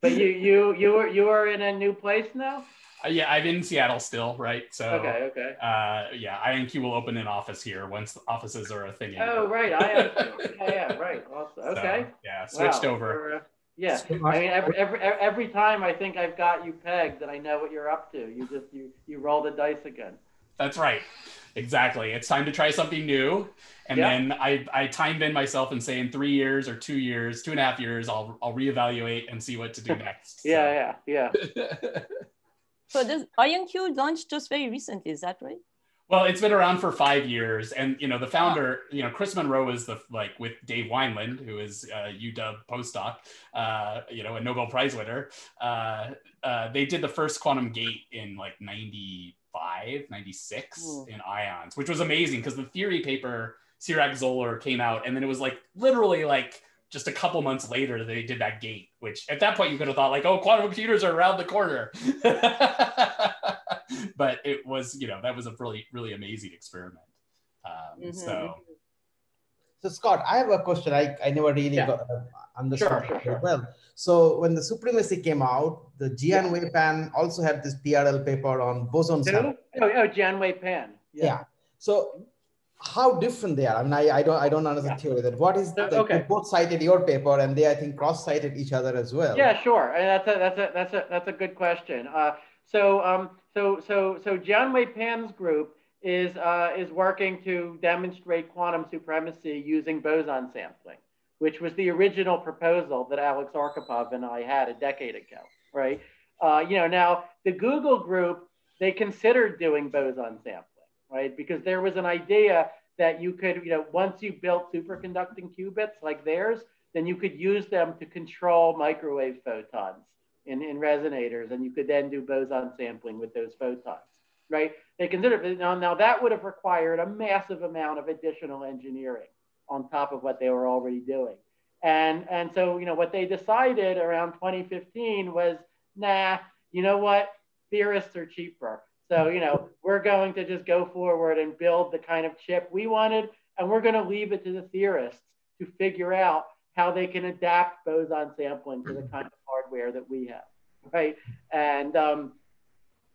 but you, you, you were, you are in a new place now. yeah, I'm in Seattle still, right? So Okay. Okay. uh, yeah, IonQ will open an office here once offices are a thing. Oh, right. I am. yeah, yeah. Right. Also, So, okay. yeah, switched Wow, over. We're, yeah. So I mean, every, every every time I think I've got you pegged and I know what you're up to, you just you you roll the dice again. That's right. Exactly. It's time to try something new. And Yeah. then I, I timed in myself and say in three years or two years, two and a half years, I'll I'll reevaluate and see what to do next. Yeah, yeah, yeah. yeah. So this IonQ launched just very recently, is that right? Well, it's been around for five years, and you know the founder, you know Chris Monroe is the like with Dave Wineland, who is a UW postdoc, uh, you know a Nobel Prize winner. Uh, uh, they did the first quantum gate in like 95, 96 Hmm. in ions, which was amazing because the theory paper Cirac Zoller came out, and then it was like literally like just a couple months later they did that gate, which at that point you could have thought like, oh, quantum computers are around the corner. but it was, you know, that was a really, really amazing experiment. Um, Mhm. So So Scott, I have a question. I, I never really Yeah. got, uh, understood Sure, sure, sure. well. So when the supremacy came out, the Jian Wei Pan also had this PRL paper on boson Who? sampling. Oh, oh, Jian Wei Pan. Yeah. So how different they are? I mean, I, I don't I don't understand Yeah. theory that what is So, the, okay. both cited your paper and they I think cross cited each other as well. Yeah, sure. And that's a that's a that's a that's a good question. Uh, so um so so so Jian Wei Pan's group is uh, is working to demonstrate quantum supremacy using boson sampling, which was the original proposal that Alex Arkhipov and I had a decade ago, right? Uh, you know, now the Google group they considered doing boson sampling, right? Because there was an idea that you could, you know, once you built superconducting qubits like theirs, then you could use them to control microwave photons in, in resonators, and you could then do boson sampling with those photons, right? They considered now, now that would have required a massive amount of additional engineering on top of what they were already doing. And, and so, you know, what they decided around 2015 was, nah, you know what? Theorists are cheaper. So, you know, we're going to just go forward and build the kind of chip we wanted, and we're going to leave it to the theorists to figure out how they can adapt boson sampling to the kind of hardware that we have, right? And um,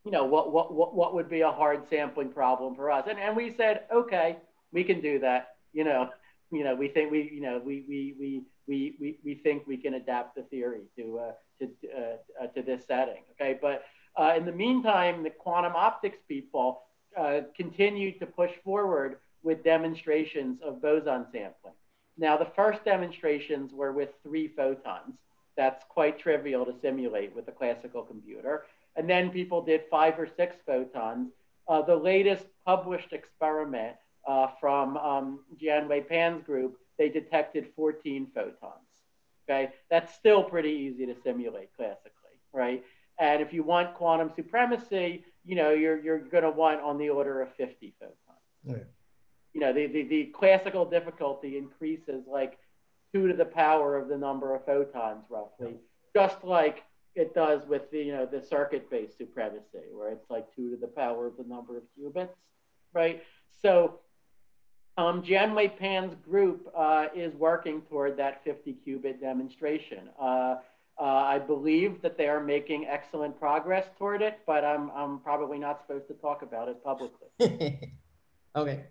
you know what, what what what would be a hard sampling problem for us? And and we said, okay, we can do that. You know, you know, we think we you know we we we we we, we think we can adapt the theory to uh, to uh, to this setting. Okay, but uh, in the meantime, the quantum optics people uh, continued to push forward with demonstrations of boson sampling. Now, the first demonstrations were with three photons. That's quite trivial to simulate with a classical computer. And then people did five or six photons. Uh, the latest published experiment uh, from um, Jian Wei Pan's group, they detected 14 photons. Okay, that's still pretty easy to simulate classically, right? And if you want quantum supremacy, you know, you're, you're going to want on the order of 50 photons. Right. You know, the, the, the classical difficulty increases like two to the power of the number of photons, roughly, just like it does with the, you know, the circuit-based supremacy, where it's like two to the power of the number of qubits, right? So um, Jian Wei Pan's group uh, is working toward that 50 qubit demonstration. Uh, uh, I believe that they are making excellent progress toward it, but I'm, I'm probably not supposed to talk about it publicly. okay.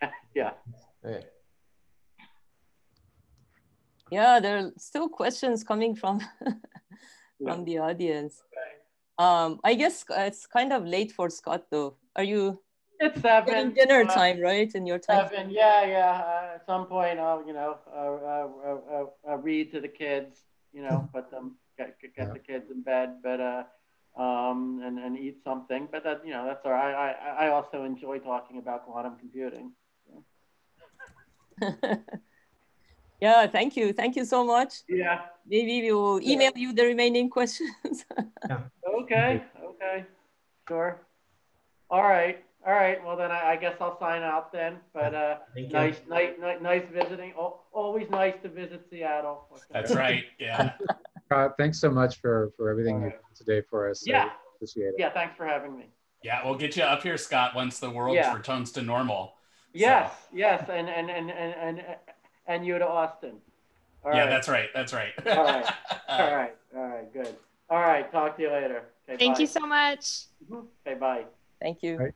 yeah. Okay. Yeah, there are still questions coming from from the audience. Um, I guess it's kind of late for Scott though. Are you It's seven. dinner uh, time, right? In your time? Seven, yeah, yeah. Uh, at some point, I'll, you know, uh, uh, uh, uh, uh, read to the kids, you know, put them, get, get Yeah. the kids in bed, but, uh, um, and, and eat something. But that, you know, that's all right. I, I, I also enjoy talking about quantum computing. yeah, thank you. Thank you so much. Yeah. Maybe we will email you the remaining questions. yeah. Okay. Okay. Sure. All right. All right. Well, then I, I guess I'll sign out then. But uh, nice, nice, nice, nice visiting. Al- Always nice to visit Seattle. That's right. Yeah. Scott, thanks so much for, for everything All you've right. done today for us. I Yeah. Appreciate it. Yeah. Thanks for having me. Yeah. We'll get you up here, Scott, once the world Yeah. returns to normal. Yes. Yes. And and and and and and you to Austin. All yeah, right. that's right. That's right. All right. All right. All right. Good. All right. Talk to you later. Okay, Thank bye. you so much. Mhm. Okay. Bye. thank you. Right.